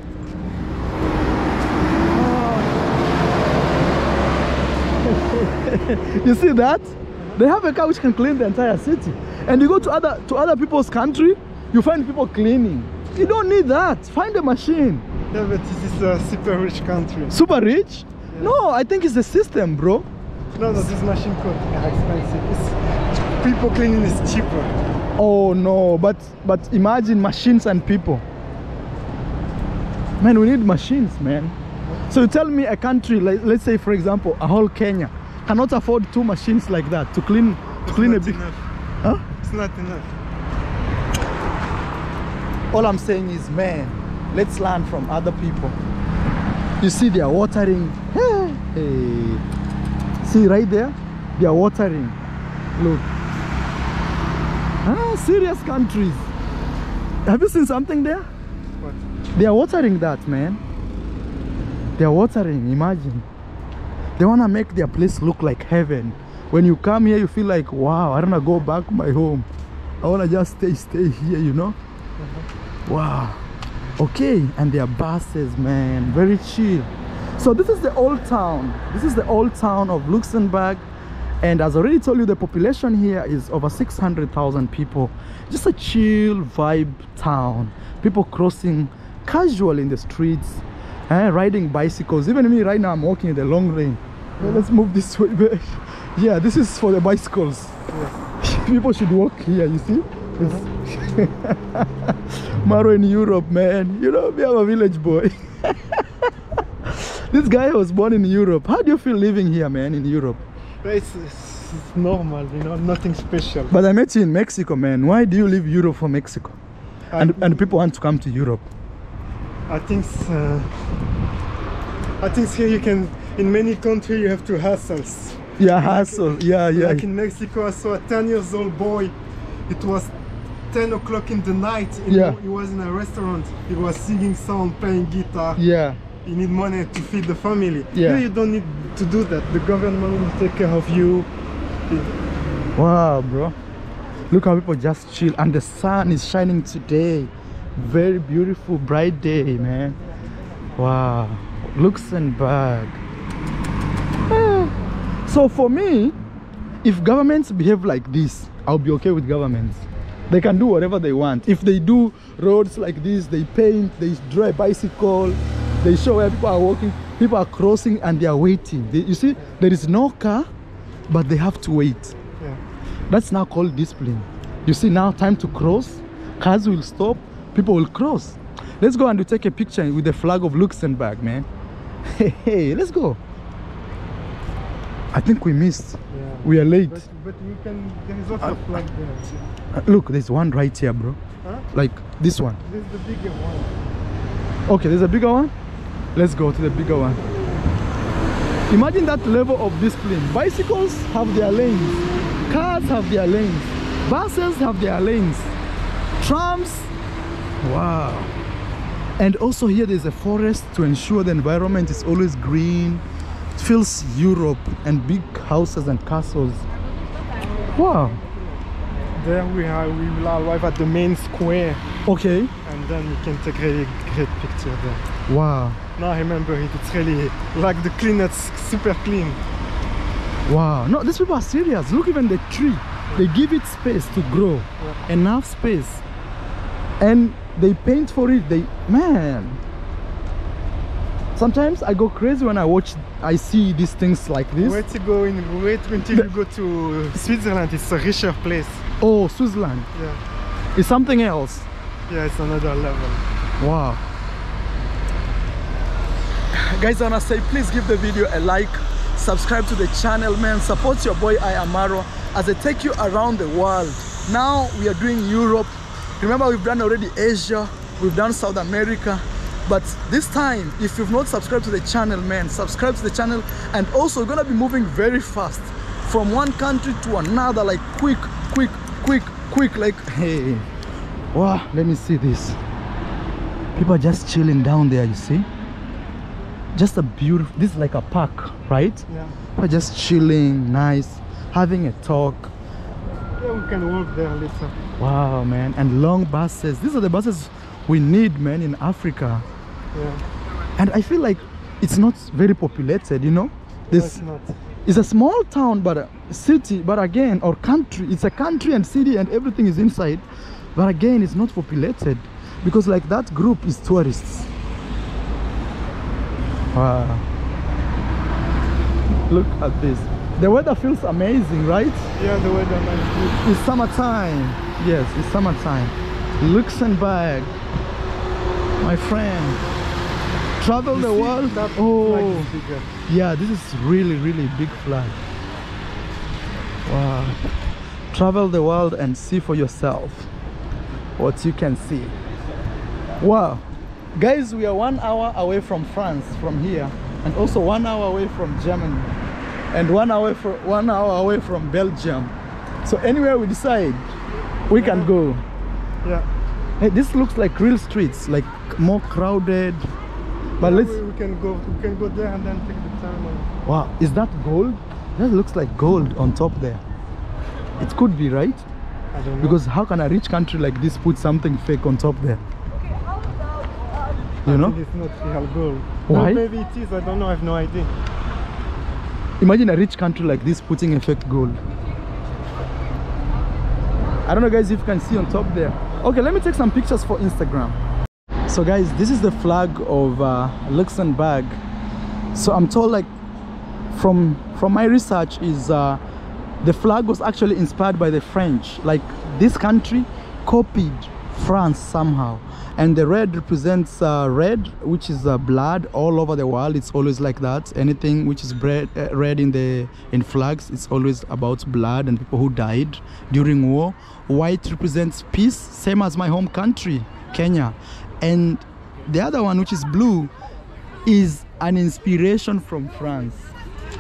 [SPEAKER 1] You see that? They have a car which can clean the entire city. And you go to other to other people's country you find people cleaning. You don't need that. Find a machine.
[SPEAKER 2] Yeah, but this is a super rich country.
[SPEAKER 1] super rich? No i think it's the system bro.
[SPEAKER 2] No, no, this machine code are expensive. It's, people cleaning is cheaper.
[SPEAKER 1] Oh no but but imagine machines and people. Man we need machines man. So you tell me a country like let's say for example a whole kenya cannot afford two machines like that to clean to
[SPEAKER 2] It's
[SPEAKER 1] clean a big
[SPEAKER 2] enough.
[SPEAKER 1] huh?
[SPEAKER 2] It's not enough.
[SPEAKER 1] all i'm saying is man let's learn from other people. You see they are watering. Hey, hey. see right there they are watering. Look ah serious countries. Have you seen something there?
[SPEAKER 2] What?
[SPEAKER 1] they are watering that man. They are watering imagine. They want to make their place look like heaven. When you come here you feel like wow i don't want to go back to my home. I want to just stay stay here you know? Wow. Okay and their buses man. Very chill. So this is the old town. This is the old town of Luxembourg. And as I already told you, the population here is over 600,000 people. Just a chill vibe town. People crossing casually in the streets, eh, riding bicycles. Even me right now, I'm walking in the long lane. Well, let's move this way. babe. yeah, this is for the bicycles. People should walk here, you see? Marwa in Europe, man. You know, me, I'm a village boy. this guy was born in Europe. How do you feel living here, man, in Europe?
[SPEAKER 2] It's, it's, it's normal, you know, nothing special.
[SPEAKER 1] But I met you in Mexico, man. Why do you leave Europe for Mexico? And, and people want to come to Europe.
[SPEAKER 2] I think uh, I think here you can in many countries you have to hustles.
[SPEAKER 1] Yeah, hassle. Yeah, yeah.
[SPEAKER 2] Like in Mexico, I saw a 10 years old boy. It was 10 o'clock in the night.
[SPEAKER 1] Yeah.
[SPEAKER 2] He was in a restaurant. He was singing song, playing guitar.
[SPEAKER 1] Yeah.
[SPEAKER 2] You need money to feed the family.
[SPEAKER 1] Yeah.
[SPEAKER 2] Here you don't need to do that. The government will take care of you.
[SPEAKER 1] Wow, bro. Look how people just chill and the sun is shining today. Very beautiful, bright day, man. Wow. Luxembourg. Ah. So for me, if governments behave like this, I'll be okay with governments. They can do whatever they want. If they do roads like this, they paint, they draw a bicycle, they show where people are walking, people are crossing and they are waiting. They- you see, there is no car, but they have to wait.
[SPEAKER 2] Yeah.
[SPEAKER 1] That's now called discipline. You see now time to cross, cars will stop, people will cross. Let's go and we take a picture with the flag of Luxembourg, man. Hey, hey, let's go. I think we missed.
[SPEAKER 2] Yeah.
[SPEAKER 1] We are late.
[SPEAKER 2] But, but you can, there is also a flag there.
[SPEAKER 1] Uh, Look, there's one right here, bro.
[SPEAKER 2] Huh?
[SPEAKER 1] Like this one.
[SPEAKER 2] This is the bigger one.
[SPEAKER 1] Okay, there's a bigger one. Let's go to the bigger one. Imagine that level of discipline. Bicycles have their lanes, cars have their lanes, buses have their lanes, trams. Wow. And also here there's a forest to ensure the environment is always green. It feels Europe and big houses and castles. Wow.
[SPEAKER 2] There we are. We will arrive at the main square,
[SPEAKER 1] Okay.
[SPEAKER 2] and then we can take really great picture there.
[SPEAKER 1] Wow.
[SPEAKER 2] Now I remember it. It's really like the clean. It's super clean.
[SPEAKER 1] Wow, no, these people are serious. Look, even the tree, they give it space to grow, enough space, and they paint for it. They, man. Sometimes I go crazy when I watch, I see these things like this.
[SPEAKER 2] Wait to go in. Wait until you go to Switzerland. It's a richer place.
[SPEAKER 1] Oh, Switzerland,
[SPEAKER 2] Yeah.
[SPEAKER 1] it's something else.
[SPEAKER 2] Yeah, it's another level.
[SPEAKER 1] Wow. Guys, I wanna say please give the video a like, subscribe to the channel, man. Support your boy I am Marwa as I take you around the world. Now we are doing Europe. Remember, we've done already Asia, we've done South America. But this time, if you've not subscribed to the channel, man, subscribe to the channel. And also, we're gonna be moving very fast from one country to another, like quick, quick, quick, quick. Like, hey, wow, let me see this people are just chilling down there you see just a beautiful this is like a park right
[SPEAKER 2] Yeah.
[SPEAKER 1] we're just chilling nice having a talk
[SPEAKER 2] Yeah, we can walk there later.
[SPEAKER 1] wow man and long buses these are the buses we need man in africa
[SPEAKER 2] Yeah.
[SPEAKER 1] and i feel like it's not very populated you know
[SPEAKER 2] This
[SPEAKER 1] this
[SPEAKER 2] not.
[SPEAKER 1] it's a small town but a city but again or country it's a country and city and everything is inside but again it's not populated because like that group is tourists wow. Look at this. The weather feels amazing right?
[SPEAKER 2] Yeah, the weather be.
[SPEAKER 1] it's summertime. Yes it's summertime. Luxembourg my friend. Travel the world. oh. yeah this is really really big flag. Wow. Travel the world and see for yourself what you can see. Wow guys we are one hour away from france from here and also one hour away from germany and one hour from one hour away from belgium so anywhere we decide we can go
[SPEAKER 2] Yeah.
[SPEAKER 1] hey this looks like real streets like more crowded but
[SPEAKER 2] Yeah,
[SPEAKER 1] let's
[SPEAKER 2] we, we can go. We can go there and then take the time.
[SPEAKER 1] Wow, is that gold? That looks like gold on top there. It could be, right?
[SPEAKER 2] I don't know.
[SPEAKER 1] Because how can a rich country like this put something fake on top there? You
[SPEAKER 2] I
[SPEAKER 1] know?
[SPEAKER 2] it's not real gold. No,
[SPEAKER 1] Why?
[SPEAKER 2] maybe it is. I don't know. I have no idea.
[SPEAKER 1] Imagine a rich country like this putting fake gold. I don't know guys if you can see on top there. Okay, let me take some pictures for Instagram. So guys, this is the flag of uh, Luxembourg. So I'm told like from from my research is uh, the flag was actually inspired by the French. Like this country copied France somehow. And the red represents uh, red, which is uh, blood all over the world. It's always like that. Anything which is bread, uh, red in the in flags, it's always about blood and people who died during war. White represents peace, same as my home country, Kenya. And the other one, which is blue, is an inspiration from France.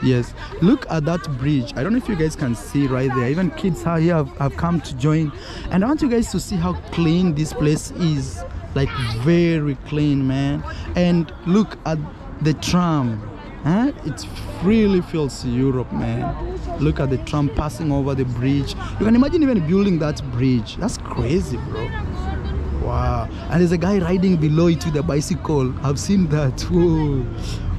[SPEAKER 1] Yes, look at that bridge. I don't know if you guys can see right there. Even kids out here have, have come to join. And I want you guys to see how clean this place is. Like, very clean, man. And look at the tram. Huh? It really feels Europe, man. Look at the tram passing over the bridge. You can imagine even building that bridge. That's crazy, bro. Wow. And there's a guy riding below it with a bicycle. I've seen that. Whoa.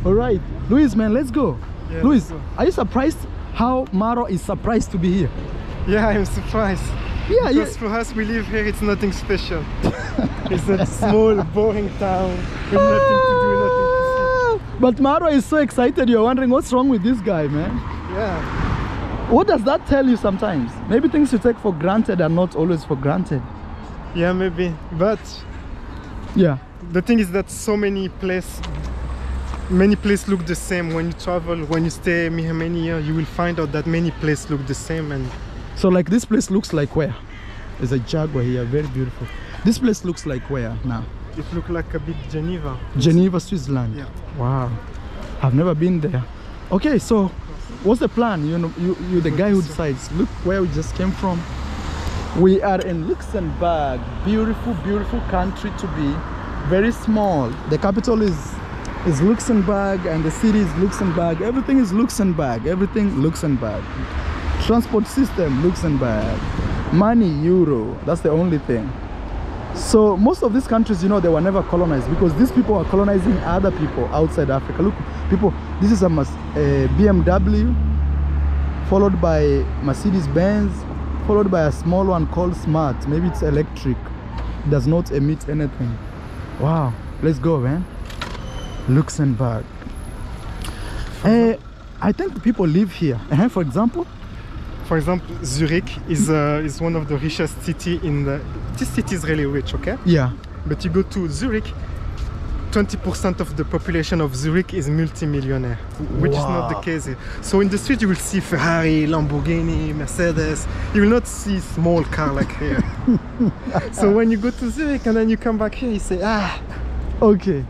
[SPEAKER 1] All right. Luis, man, let's go.
[SPEAKER 2] Yeah,
[SPEAKER 1] Luis,
[SPEAKER 2] let's go.
[SPEAKER 1] are you surprised how Marwa is surprised to be here?
[SPEAKER 2] Yeah, I'm surprised.
[SPEAKER 1] Yeah, yeah.
[SPEAKER 2] For us, we live here. It's nothing special. it's a small, boring town with nothing to do, nothing
[SPEAKER 1] Ah, But Marwa is so excited. You're wondering what's wrong with this guy, man.
[SPEAKER 2] Yeah.
[SPEAKER 1] What does that tell you sometimes? Maybe things you take for granted are not always for granted.
[SPEAKER 2] Yeah, maybe. But
[SPEAKER 1] Yeah.
[SPEAKER 2] the thing is that so many places many places look the same when you travel when you stay here many years you will find out that many places look the same and
[SPEAKER 1] So like this place looks like where? There's a jaguar here, very beautiful. This place looks like where now?
[SPEAKER 2] it look like a bit geneva
[SPEAKER 1] Geneva, Switzerland.
[SPEAKER 2] Yeah.
[SPEAKER 1] Wow. I've never been there. Okay, so what's the plan? You know, you you the guy who decides. Look where we just came from. We are in Luxembourg. Beautiful, beautiful country to be. Very small. The capital is is Luxembourg and the city is Luxembourg. Everything is Luxembourg. Everything Luxembourg. Transport system Luxembourg. Money euro. That's the only thing. So most of these countries, you know, they were never colonized because these people are colonizing other people outside Africa. Look, people, this is a, a BMW, followed by Mercedes Benz, followed by a small one called Smart. Maybe it's electric. Does not emit anything. Wow, let's go, man. Luxembourg. Eh, I think people live here. Uh-huh, For example,
[SPEAKER 2] for example zurich is uh, is one of the richest city in the this city is really rich okay
[SPEAKER 1] yeah.
[SPEAKER 2] but you go to zurich 20% of the population of Zurich is multimillionaire, which is not the case here. So in the street you will see Ferrari, Lamborghini, Mercedes. You will not see small car like here. so when you go to Zurich and then you come back here, you say, ah,
[SPEAKER 1] Okay.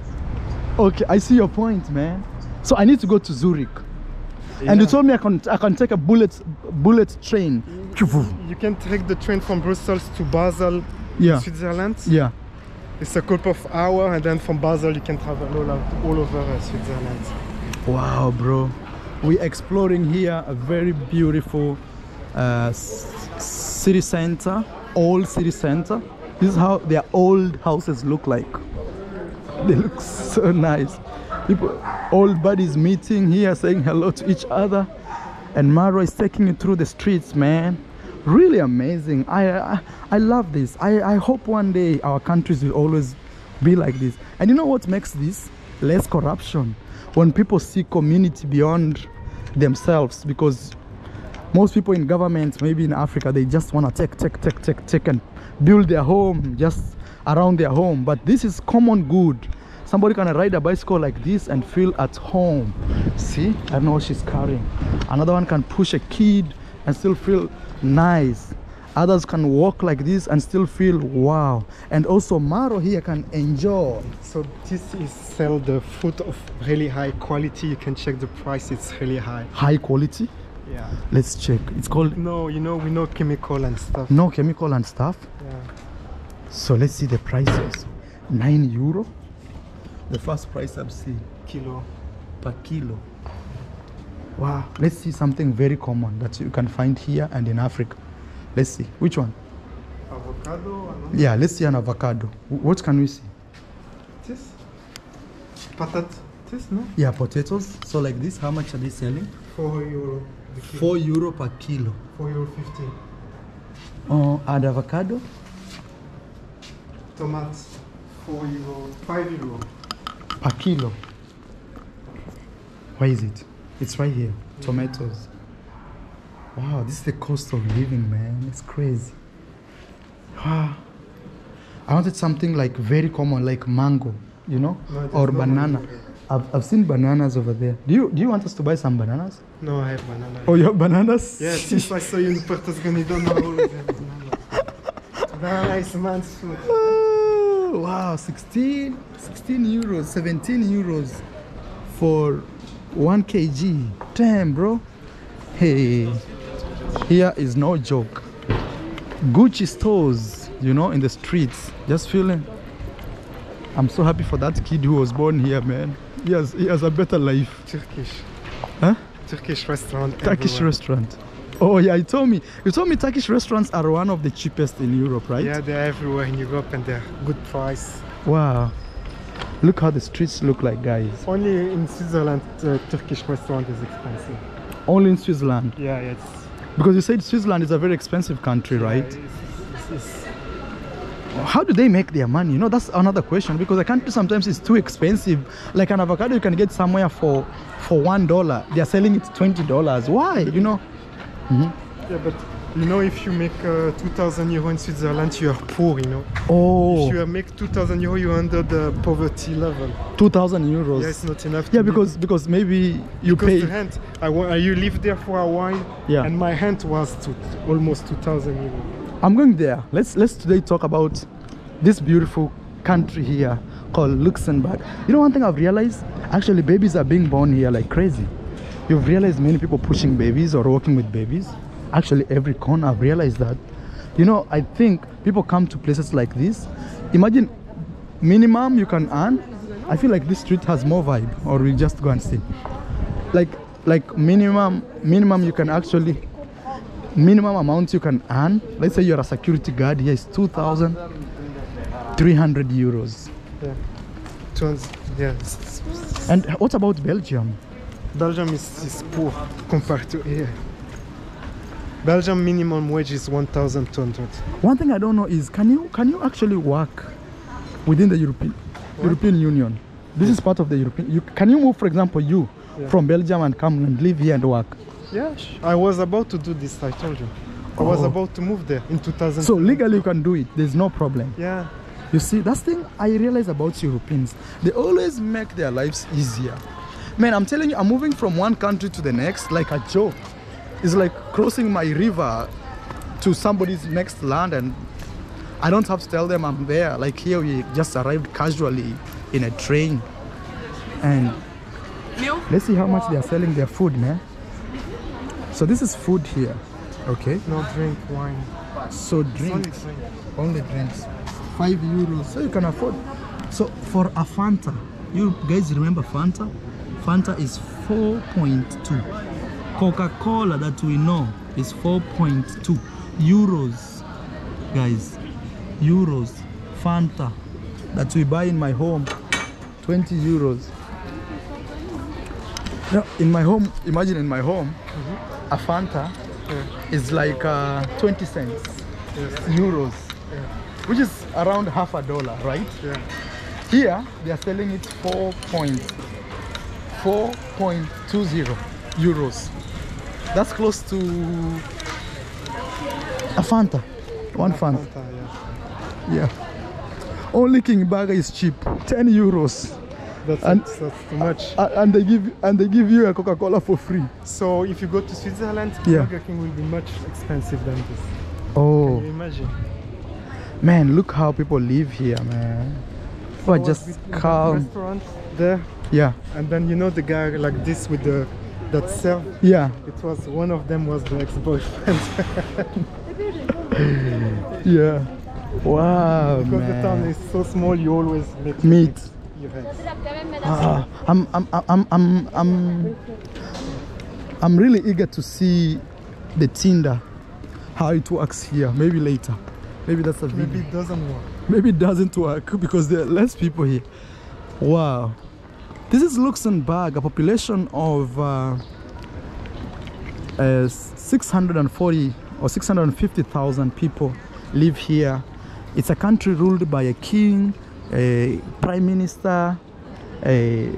[SPEAKER 1] Okay, I see your point, man. So I need to go to Zurich. And you told me I can I can take a bullet bullet train.
[SPEAKER 2] you can take the train from Brussels to Basel,
[SPEAKER 1] Yeah.
[SPEAKER 2] Switzerland.
[SPEAKER 1] Yeah.
[SPEAKER 2] It's a couple of hours, and then from Basel you can travel all, out, all over uh, Switzerland.
[SPEAKER 1] Wow, bro. We're exploring here a very beautiful uh, city center, old city center. This is how their old houses look like. They look so nice. People, old buddies meeting here, saying hello to each other, and Marwa is taking you through the streets, man. Really amazing. I I, I love this. I, I hope one day our countries will always be like this. And you know what makes this less corruption? When people see community beyond themselves, because most people in government, maybe in Africa, they just want to take, take, take, take, take, and build their home just around their home. But this is common good. Somebody can ride a bicycle like this and feel at home. See, I don't know what she's carrying. Another one can push a kid and still feel nice. Others can walk like this and still feel wow. And also Marwa here can enjoy.
[SPEAKER 2] So this is sell the food of really high quality. You can check the price; it's really high.
[SPEAKER 1] High quality.
[SPEAKER 2] Yeah.
[SPEAKER 1] Let's check. It's called
[SPEAKER 2] No, you know we know chemical and stuff.
[SPEAKER 1] no chemical and stuff.
[SPEAKER 2] Yeah.
[SPEAKER 1] So let's see the prices. 9 euro. The first price I've seen
[SPEAKER 2] Kilo.
[SPEAKER 1] per kilo. Wow. Let's see something very common that you can find here and in Africa. Let's see. Which one?
[SPEAKER 2] Avocado.
[SPEAKER 1] Yeah, let's see an avocado. What can we see?
[SPEAKER 2] This. Patat. patates, no?
[SPEAKER 1] Yeah, potatoes. So like this, how much are they selling?
[SPEAKER 2] 4 euro.
[SPEAKER 1] Four euro per kilo.
[SPEAKER 2] 4 euro 50.
[SPEAKER 1] Uh, oh, and avocado?
[SPEAKER 2] Tomatoes, 4 euro, 5 euro.
[SPEAKER 1] Per kilo. Where is it? It's right here. Tomatoes. Wow, this is the cost of living, man. It's crazy. Wow. I wanted something like very common, like mango, you know,
[SPEAKER 2] No,
[SPEAKER 1] or banana. I've, I've seen bananas over there. Do you do you want us to buy some bananas?
[SPEAKER 2] No, I have banana.
[SPEAKER 1] Oh, you have bananas?
[SPEAKER 2] Yeah, since I saw you in Puerto Escondido, now I always have banana. Banana is man's food. Ah.
[SPEAKER 1] Oh, wow, 16, 16 euros, 17 euros for 1 kg. Damn, bro. Hey, here is no joke. Gucci stores, you know, in the streets. Just feeling. I'm so happy for that kid who was born here, man. He has, he has a better life.
[SPEAKER 2] Turkish.
[SPEAKER 1] Huh?
[SPEAKER 2] Turkish restaurant.
[SPEAKER 1] Turkish
[SPEAKER 2] everywhere.
[SPEAKER 1] restaurant. Oh yeah, you told me. You told me Turkish restaurants are one of the cheapest in Europe, right?
[SPEAKER 2] Yeah, they're everywhere in Europe and they're good price.
[SPEAKER 1] Wow. Look how the streets look like, guys.
[SPEAKER 2] Only in Switzerland, uh, Turkish restaurant is expensive.
[SPEAKER 1] Only in Switzerland.
[SPEAKER 2] Yeah, it's
[SPEAKER 1] Because you said Switzerland is a very expensive country, right?
[SPEAKER 2] yeah, it's, it's, it's,
[SPEAKER 1] How do they make their money? You know, that's another question because a country sometimes is too expensive. Like an avocado you can get somewhere for for one dollar. They're selling it twenty dollars. Why? You know?
[SPEAKER 2] Yeah, but you know, if you make uh, 2,000 euro in Switzerland, you are poor. You know,
[SPEAKER 1] Oh,
[SPEAKER 2] if you make 2,000 euro, you're under the poverty level.
[SPEAKER 1] two thousand euros.
[SPEAKER 2] Yeah, it's not enough. to
[SPEAKER 1] Yeah,
[SPEAKER 2] live.
[SPEAKER 1] because because maybe you
[SPEAKER 2] because
[SPEAKER 1] pay.
[SPEAKER 2] the rent, I, wa- you live there for a while,
[SPEAKER 1] Yeah.
[SPEAKER 2] and my rent was to almost 2,000 euro.
[SPEAKER 1] I'm going there. Let's let's today talk about this beautiful country here called Luxembourg. You know one thing I've realized? Actually babies are being born here like crazy. You've realized many people pushing babies or working with babies. Actually every corner I've realized that. You know, I think people come to places like this. Imagine minimum you can earn. I feel like this street has more vibe or we just go and see. Like like minimum minimum you can actually minimum amount you can earn let's say you're a security guard here is 2300 euros
[SPEAKER 2] Yeah. 200, yeah.
[SPEAKER 1] and what about belgium
[SPEAKER 2] Belgium is, is poor compared to here. Belgium minimum wage is 1,200.
[SPEAKER 1] one thing i don't know is can you can you actually work within the european european union this is part of the european you can you move for example you
[SPEAKER 2] Yeah.
[SPEAKER 1] from belgium and come and live here and work
[SPEAKER 2] Yeah, I was about to do this. I told you. I was
[SPEAKER 1] Oh.
[SPEAKER 2] about to move there in 2000.
[SPEAKER 1] so legally you can do it there's no problem
[SPEAKER 2] Yeah,
[SPEAKER 1] You see, that's thing I realize about Europeans. They always make their lives easier. Man, I'm telling you, I'm moving from one country to the next like a joke. It's like crossing my river to somebody's next land and I don't have to tell them I'm there. Like here we just arrived casually in a train. And let's see how much they are selling their food, man. So this is food here. Okay.
[SPEAKER 2] no drink, wine.
[SPEAKER 1] So
[SPEAKER 2] It's only drink.
[SPEAKER 1] only drinks five euros so you can afford so for a fanta you guys remember fanta fanta is 4.2 coca-cola that we know is 4.2 euros guys euros fanta that we buy in my home 20 euros in my home imagine in my home a fanta
[SPEAKER 2] Yeah.
[SPEAKER 1] is like uh, 20 cents
[SPEAKER 2] Yes.
[SPEAKER 1] euros, which is around half a dollar, right?
[SPEAKER 2] Yeah.
[SPEAKER 1] Here they are selling it 4 point, 4.20 euros. That's close to a Fanta, one Fanta.
[SPEAKER 2] Fanta, yeah.
[SPEAKER 1] Yeah. Only King Burger is cheap, 10 euros,
[SPEAKER 2] That's,
[SPEAKER 1] And-
[SPEAKER 2] that's, that's too much.
[SPEAKER 1] And they give and they give you a Coca-Cola for free.
[SPEAKER 2] So if you go to Switzerland,
[SPEAKER 1] Yeah.
[SPEAKER 2] Burger King will be much expensive than this.
[SPEAKER 1] Oh
[SPEAKER 2] Can you imagine?
[SPEAKER 1] man, look how people live here, man. People just calm.
[SPEAKER 2] Restaurant there,
[SPEAKER 1] Yeah,
[SPEAKER 2] and then you know the guy like this with the that serve.
[SPEAKER 1] yeah.
[SPEAKER 2] It was one of them was the ex-boyfriend
[SPEAKER 1] Yeah. Wow,
[SPEAKER 2] because the town is so small. You always meet. Hands.
[SPEAKER 1] Ah, I'm, I'm, I'm, I'm, I'm, I'm really eager to see the Tinder, how it works here. Maybe later. Maybe that's a
[SPEAKER 2] Maybe it doesn't work.
[SPEAKER 1] Maybe it doesn't work because there are less people here. Wow. This is Luxembourg, a population of uh, uh, 640 or 650,000 people live here. It's a country ruled by a king, a prime minister. A,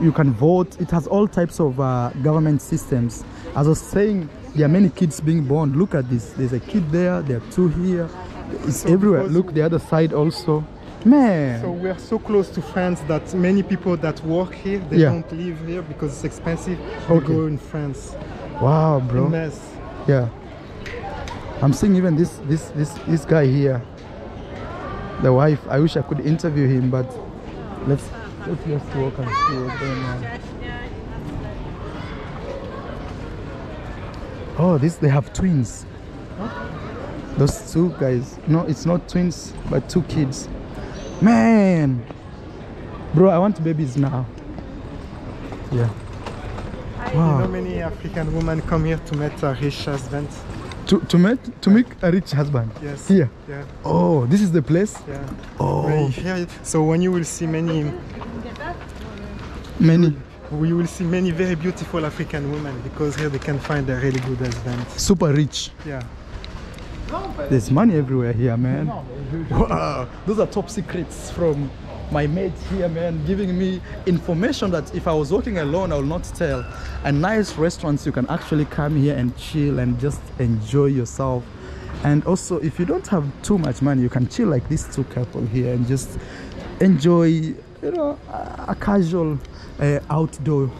[SPEAKER 1] you can vote. It has all types of uh, government systems. As I was saying, there are many kids being born. Look at this. There's a kid there. There are two here. It's
[SPEAKER 2] So
[SPEAKER 1] everywhere. Look the other side also. Man.
[SPEAKER 2] So we are so close to France that many people that work here they
[SPEAKER 1] Yeah.
[SPEAKER 2] don't live here because it's expensive. They go in France.
[SPEAKER 1] wow, bro.
[SPEAKER 2] Mess.
[SPEAKER 1] Yeah. I'm seeing even this this this this guy here. The wife. I wish I could interview him, but let's let's just walk and see what's going on. Oh, this they have twins. Those two guys. No, it's not twins, but two kids. Man, bro, I want babies now. Yeah.
[SPEAKER 2] You
[SPEAKER 1] Wow.
[SPEAKER 2] know many African women come here to meet a rich husband.
[SPEAKER 1] To to make to make a rich husband.
[SPEAKER 2] Yes.
[SPEAKER 1] Here.
[SPEAKER 2] Yeah.
[SPEAKER 1] Oh, this is the place.
[SPEAKER 2] Yeah.
[SPEAKER 1] Oh,
[SPEAKER 2] Right here. So when you will see many,
[SPEAKER 1] many
[SPEAKER 2] We will see many very beautiful African women because here they can find a really good husband.
[SPEAKER 1] super rich.
[SPEAKER 2] Yeah.
[SPEAKER 1] There's money everywhere here, man. Wow, those are top secrets from my mates here, man, giving me information that if I was walking alone, I will not tell. And nice restaurants, you can actually come here and chill and just enjoy yourself. And also, if you don't have too much money, you can chill like these two couple here and just enjoy, you know, a, a casual uh, outdoor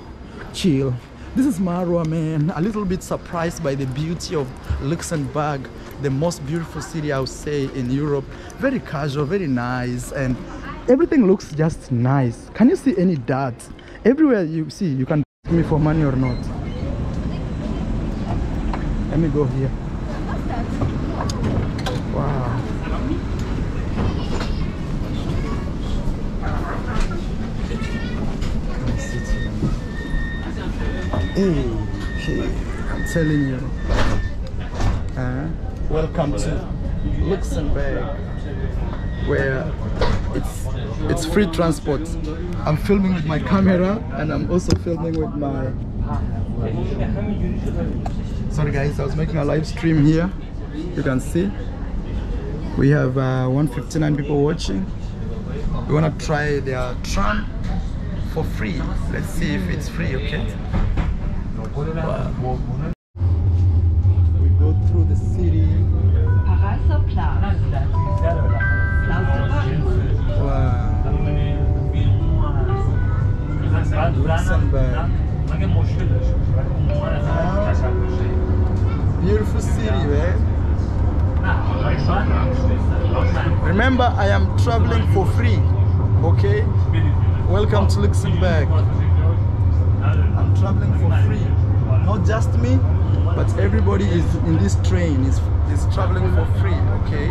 [SPEAKER 1] chill. This is Marwa, man. A little bit surprised by the beauty of Luxembourg, the most beautiful city I would say in Europe. Very casual, very nice, and everything looks just nice. Can you see any dirt? Everywhere you see, you can me for money or not. Let me go here. Wow. Hey, I'm telling you. Welcome to Luxembourg, where it's it's free transport. I'm filming with my camera and I'm also filming with my. Sorry guys, I was making a live stream here. You can see we have uh, 159 people watching. We wanna try their tram for free. Let's see if it's free, okay? Wow. Welcome to Luxembourg. I'm traveling for free. Not just me, but everybody is in this train is is traveling for free, okay?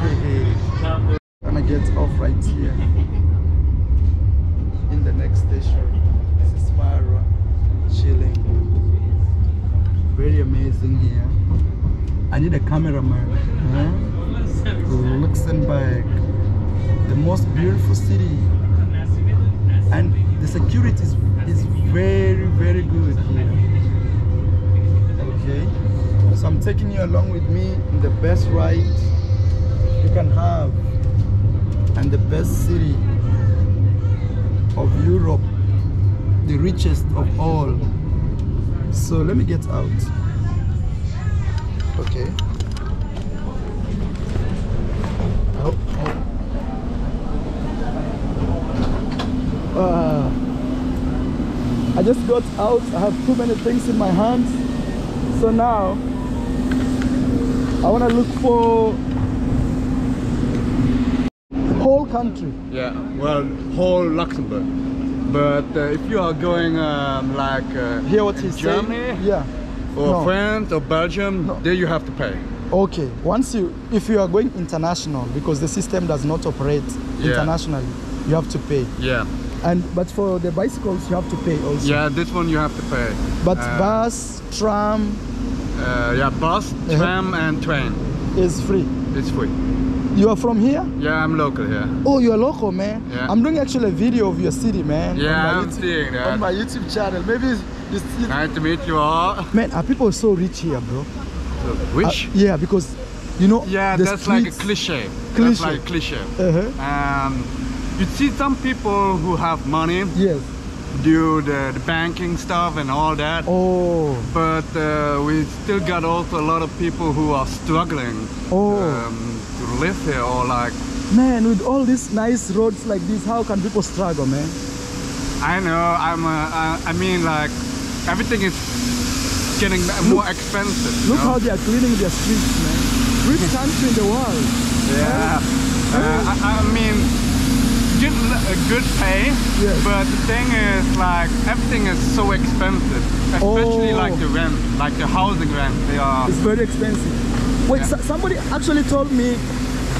[SPEAKER 1] Hey, hey. Gonna get off right here in the next station. This is Marwa chilling. Very amazing here. I need a cameraman. Huh? Luxembourg, the most beautiful city, and the security is, is very very good here. Okay, so I'm taking you along with me in the best ride you can have and the best city of Europe, the richest of all. So let me get out. Okay. Oh, oh. Ah. I just got out. I have too many things in my hands. So now I want to look for whole country.
[SPEAKER 5] Yeah, well, whole Luxembourg. But uh, if you are going um, like uh,
[SPEAKER 1] Hear what he's
[SPEAKER 5] Germany
[SPEAKER 1] saying? Yeah.
[SPEAKER 5] or
[SPEAKER 1] No.
[SPEAKER 5] France or Belgium,
[SPEAKER 1] No.
[SPEAKER 5] there you have to pay.
[SPEAKER 1] Okay. Once you, if you are going international, because the system does not operate
[SPEAKER 5] Yeah.
[SPEAKER 1] internationally, you have to pay.
[SPEAKER 5] Yeah,
[SPEAKER 1] And but for the bicycles, you have to pay also.
[SPEAKER 5] yeah, this one you have to pay.
[SPEAKER 1] But
[SPEAKER 5] Uh,
[SPEAKER 1] bus, tram,
[SPEAKER 5] Uh, yeah, bus,
[SPEAKER 1] Uh-huh.
[SPEAKER 5] tram, and train.
[SPEAKER 1] is free.
[SPEAKER 5] It's free.
[SPEAKER 1] You are from here?
[SPEAKER 5] Yeah, I'm local here.
[SPEAKER 1] Oh, you're local, man.
[SPEAKER 5] Yeah.
[SPEAKER 1] I'm doing actually a video of your city, man.
[SPEAKER 5] Yeah,
[SPEAKER 1] on my
[SPEAKER 5] I'm
[SPEAKER 1] YouTube-
[SPEAKER 5] seeing that.
[SPEAKER 1] On my YouTube channel. Maybe it's, it's,
[SPEAKER 5] Nice to meet you all.
[SPEAKER 1] man, are people so rich here, bro?
[SPEAKER 5] Wish?
[SPEAKER 1] Uh, yeah, because you know.
[SPEAKER 5] yeah, that's like a cliche.
[SPEAKER 1] Cliche.
[SPEAKER 5] That's like a cliche.
[SPEAKER 1] Uh-huh.
[SPEAKER 5] Um, you see some people who have money
[SPEAKER 1] Yes.
[SPEAKER 5] do the, the banking stuff and all that.
[SPEAKER 1] Oh.
[SPEAKER 5] But uh, we still got also a lot of people who are struggling
[SPEAKER 1] Oh.
[SPEAKER 5] um, to live here or like
[SPEAKER 1] Man, with all these nice roads like this, how can people struggle, man?
[SPEAKER 5] I know I'm uh, I, I mean like everything is getting more expensive.
[SPEAKER 1] Look
[SPEAKER 5] know?
[SPEAKER 1] how they are cleaning their streets, man. Which country in the world?
[SPEAKER 5] Yeah. Uh, I, I mean, good, a good pay,
[SPEAKER 1] Yes.
[SPEAKER 5] but the thing is, like, everything is so expensive. Especially
[SPEAKER 1] Oh.
[SPEAKER 5] like the rent, like the housing rent. They are.
[SPEAKER 1] It's very expensive. Wait, so- somebody actually told me.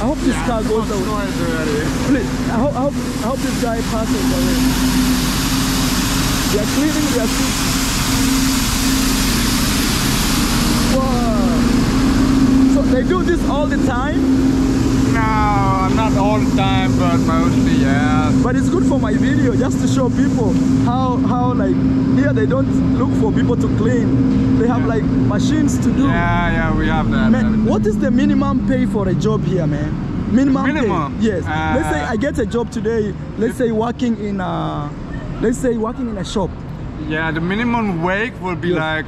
[SPEAKER 1] I hope this
[SPEAKER 5] Yeah,
[SPEAKER 1] car goes away.
[SPEAKER 5] already.
[SPEAKER 1] Please, I hope, I hope, I hope this guy passes away. They are cleaning their streets. Wow. So they do this all the time,
[SPEAKER 5] No, not all the time, but mostly, yeah.
[SPEAKER 1] but it's good for my video just to show people how how like here they don't look for people to clean. They have
[SPEAKER 5] Yeah.
[SPEAKER 1] like machines to do.
[SPEAKER 5] Yeah, yeah, we have that.
[SPEAKER 1] Man, what is the minimum pay for a job here, man? Minimum,
[SPEAKER 5] Minimum?
[SPEAKER 1] pay. Yes.
[SPEAKER 5] Uh,
[SPEAKER 1] let's say I get a job today. Let's say working in a, let's say working in a shop.
[SPEAKER 5] Yeah, the minimum wage will be
[SPEAKER 1] Yes.
[SPEAKER 5] like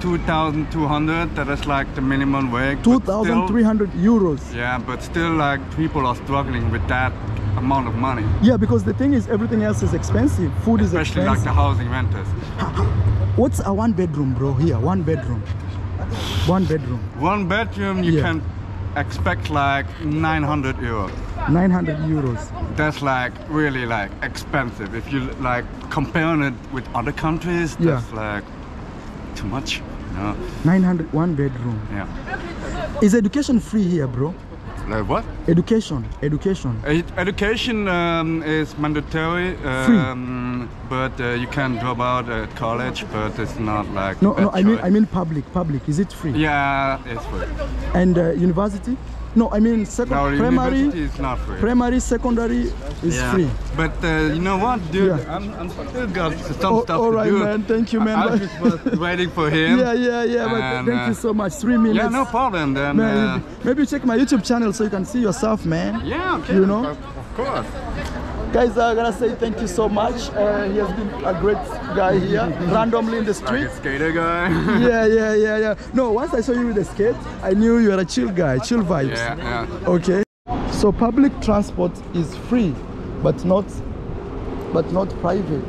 [SPEAKER 5] 2,200. That is like the minimum wage. but
[SPEAKER 1] Two
[SPEAKER 5] still-
[SPEAKER 1] thousand three hundred euros.
[SPEAKER 5] Yeah, but still, like people are struggling with that amount of money,
[SPEAKER 1] Yeah, because the thing is, everything else is expensive. Food is
[SPEAKER 5] especially like the housing renters.
[SPEAKER 1] What's a one bedroom, bro? Here, one bedroom. One bedroom,
[SPEAKER 5] One bedroom, you
[SPEAKER 1] Yeah.
[SPEAKER 5] can expect like 900 euros.
[SPEAKER 1] 900 euros.
[SPEAKER 5] That's like really like expensive. If you like comparing it with other countries,
[SPEAKER 1] Yeah.
[SPEAKER 5] that's like too much. No. know?
[SPEAKER 1] 900, one bedroom.
[SPEAKER 5] Yeah.
[SPEAKER 1] Is education free here, bro?
[SPEAKER 5] Like what?
[SPEAKER 1] Education, education.
[SPEAKER 5] Ed- Education um, is mandatory, um, but uh, you can drop out at college, but it's not like.
[SPEAKER 1] No, no, I mean. I mean public. Public, is it free?
[SPEAKER 5] Yeah, it's free.
[SPEAKER 1] And uh, university? No, I mean second,
[SPEAKER 5] No,
[SPEAKER 1] primary.
[SPEAKER 5] is not free.
[SPEAKER 1] Primary, secondary is
[SPEAKER 5] Yeah.
[SPEAKER 1] free.
[SPEAKER 5] But uh, you know what, dude?
[SPEAKER 1] Yeah.
[SPEAKER 5] I'm, I'm still got some
[SPEAKER 1] Oh,
[SPEAKER 5] stuff
[SPEAKER 1] all
[SPEAKER 5] to
[SPEAKER 1] right,
[SPEAKER 5] do.
[SPEAKER 1] man. Thank you, man.
[SPEAKER 5] I, I just was waiting for him.
[SPEAKER 1] Yeah, yeah, yeah. But thank
[SPEAKER 5] uh,
[SPEAKER 1] you so much. Three minutes.
[SPEAKER 5] Yeah, no problem. Then.
[SPEAKER 1] Man,
[SPEAKER 5] uh,
[SPEAKER 1] maybe check my YouTube channel so you can see yourself, man.
[SPEAKER 5] yeah, okay.
[SPEAKER 1] You know?
[SPEAKER 5] Of course.
[SPEAKER 1] Guys, I gotta say thank you so much. Uh, he has been a great guy here, randomly in the
[SPEAKER 5] Like
[SPEAKER 1] street.
[SPEAKER 5] a skater guy.
[SPEAKER 1] Yeah, yeah, yeah, yeah. No, once I saw you with the skate, I knew you were a chill guy, chill vibes.
[SPEAKER 5] yeah, yeah.
[SPEAKER 1] Okay. So public transport is free, but not, but not private.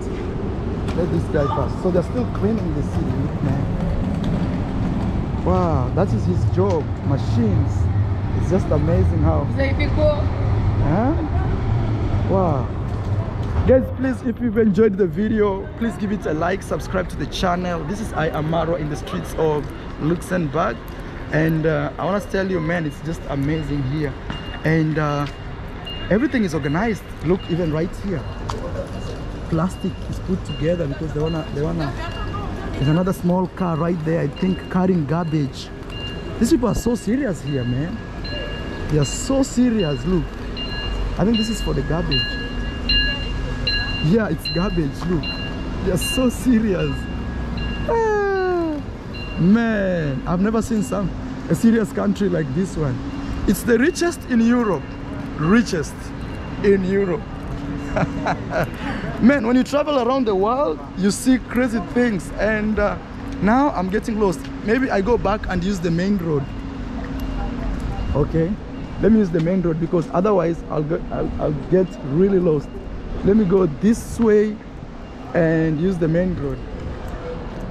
[SPEAKER 1] Let this guy pass. So they're still cleaning the city, man. Wow, that is his job. Machines. It's just amazing how. Huh? Wow. Guys, please, if you've enjoyed the video, please give it a like, subscribe to the channel. This is I am Marwa in the streets of Luxembourg. And uh, I want to tell you, man, it's just amazing here. And uh, everything is organized. Look, even right here. Plastic is put together because they wanna, they wanna. There's another small car right there, I think, carrying garbage. These people are so serious here, man. They are so serious. Look, I think this is for the garbage. Yeah, it's garbage. Look, they are so serious. Ah, man, I've never seen some a serious country like this one. It's the richest in Europe. Richest in Europe. man, when you travel around the world, you see crazy things. And uh, now I'm getting lost. Maybe I go back and use the main road. Okay, let me use the main road because otherwise I'll get I'll, I'll get really lost. Let me go this way and use the main road.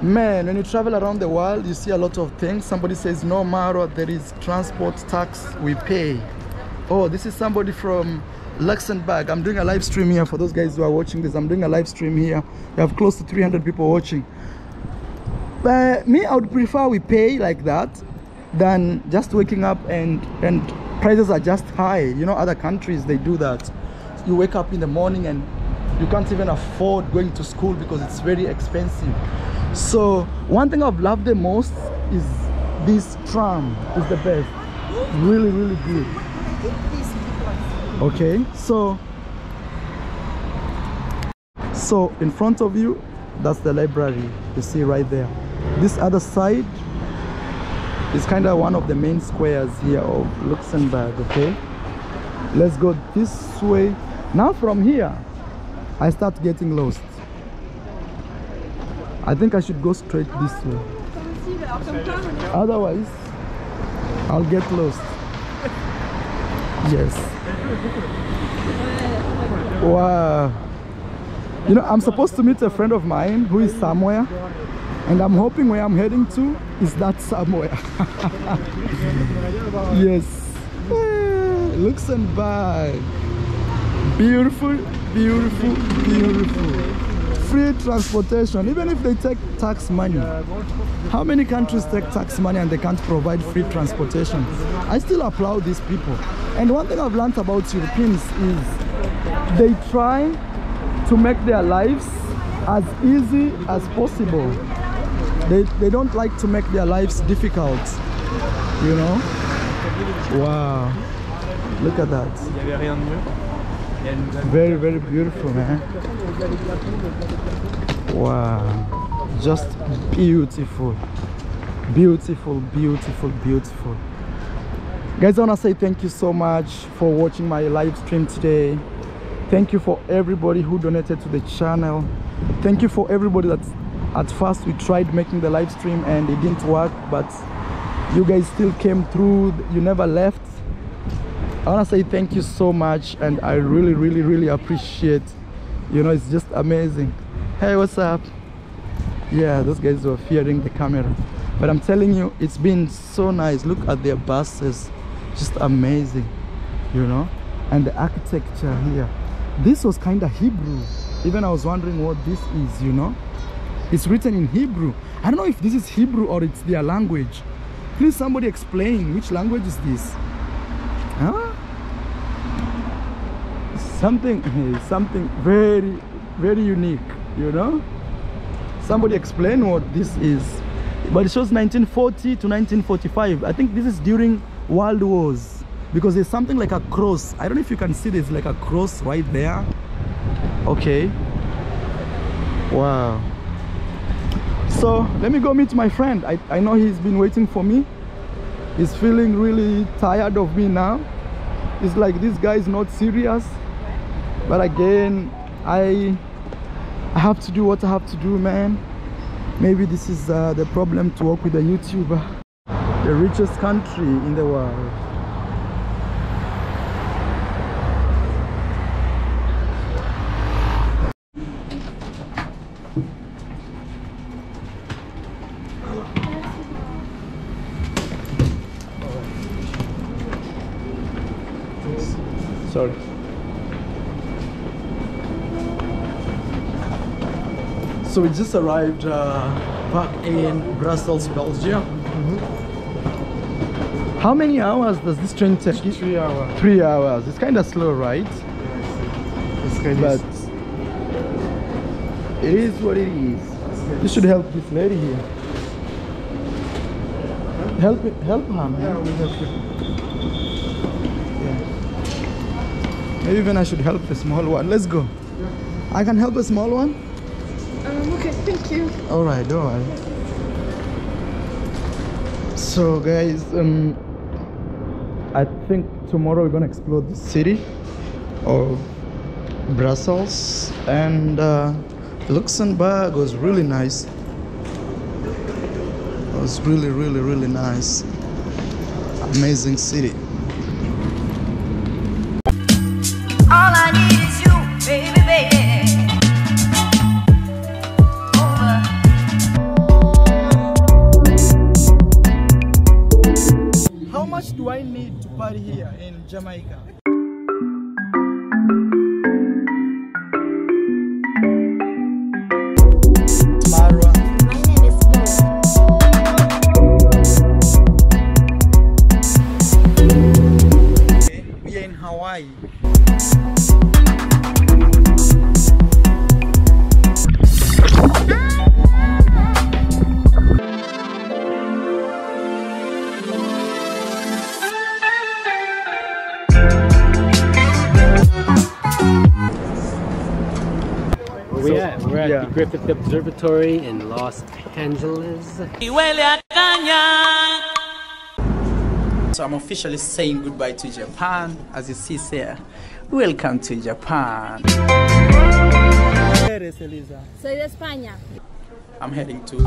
[SPEAKER 1] Man, when you travel around the world, you see a lot of things. Somebody says, no matter there is transport tax we pay. Oh, this is somebody from Luxembourg. I'm doing a live stream here for those guys who are watching this. I'm doing a live stream here. We have close to 300 people watching. But me, I would prefer we pay like that than just waking up and and prices are just high. You know, other countries they do that. You wake up in the morning and you can't even afford going to school because it's very expensive. So one thing I've loved the most is this tram is the best. really really good okay so so in front of you that's the library you see right there this other side is kind of one of the main squares here of luxembourg okay? Let's go this way. Now from here i start getting lost. I think i should go straight this way. Otherwise i'll get lost. Yes. Wow. You know i'm supposed to meet a friend of mine who is somewhere and i'm hoping where i'm heading to is that somewhere. Yes. Eh, luxembourg beautiful beautiful beautiful. Free transportation even if they take tax money. How many countries take tax money and they can't provide free transportation? I still applaud these people. And one thing i've learned about europeans is they try to make their lives as easy as possible they, they don't like to make their lives difficult you know? Wow. Look at that. Very very beautiful man. Wow. Just beautiful. Beautiful beautiful beautiful. Guys i want to say thank you so much for watching my live stream today. Thank you for everybody who donated to the channel. Thank you for everybody that at first we tried making the live stream and it didn't work but you guys still came through. You never left. I want to say thank you so much and i really really really appreciate. You know it's just amazing. Hey what's up? Yeah those guys were fearing the camera. But i'm telling you it's been so nice. Look at their buses. Just amazing you know? And the architecture here. This was kind of hebrew. Even i was wondering what this is you know it's written in hebrew. I don't know if this is hebrew or it's their language. Please somebody explain which language is this. Huh? Something something very very unique you know? Somebody explain what this is. But it shows 1940 to 1945 i think this is during world wars. Because there's something like a cross. I don't know if you can see there's like a cross right there. Okay. Wow so let me go meet my friend. I, I know he's been waiting for me. He's feeling really tired of me now. It's like this guy is not serious. But again i i have to do what i have to do man. Maybe this is uh, the problem to work with a youtuber. The richest country in the world sorry. So we just arrived uh, back in brussels belgium. How many hours does this train take?
[SPEAKER 2] Three hours.
[SPEAKER 1] three hours. It's kind of slow right?
[SPEAKER 2] It's kind
[SPEAKER 1] but it is what it is. You should help this lady here. Help it help her man.
[SPEAKER 2] Yeah, we have to-
[SPEAKER 1] maybe even i should help the small one. Let's go. I can help a small one?
[SPEAKER 6] Um, okay, thank you.
[SPEAKER 1] all right don't worry. So guys um i think tomorrow we're gonna explore the city of brussels and uh, luxembourg was really nice. It was really really really nice. Amazing city
[SPEAKER 7] Observatory in Los Angeles.
[SPEAKER 1] So I'm officially saying goodbye to Japan. As you see here, welcome to Japan.
[SPEAKER 8] Eres, Elisa?
[SPEAKER 6] Soy de España.
[SPEAKER 1] I'm heading to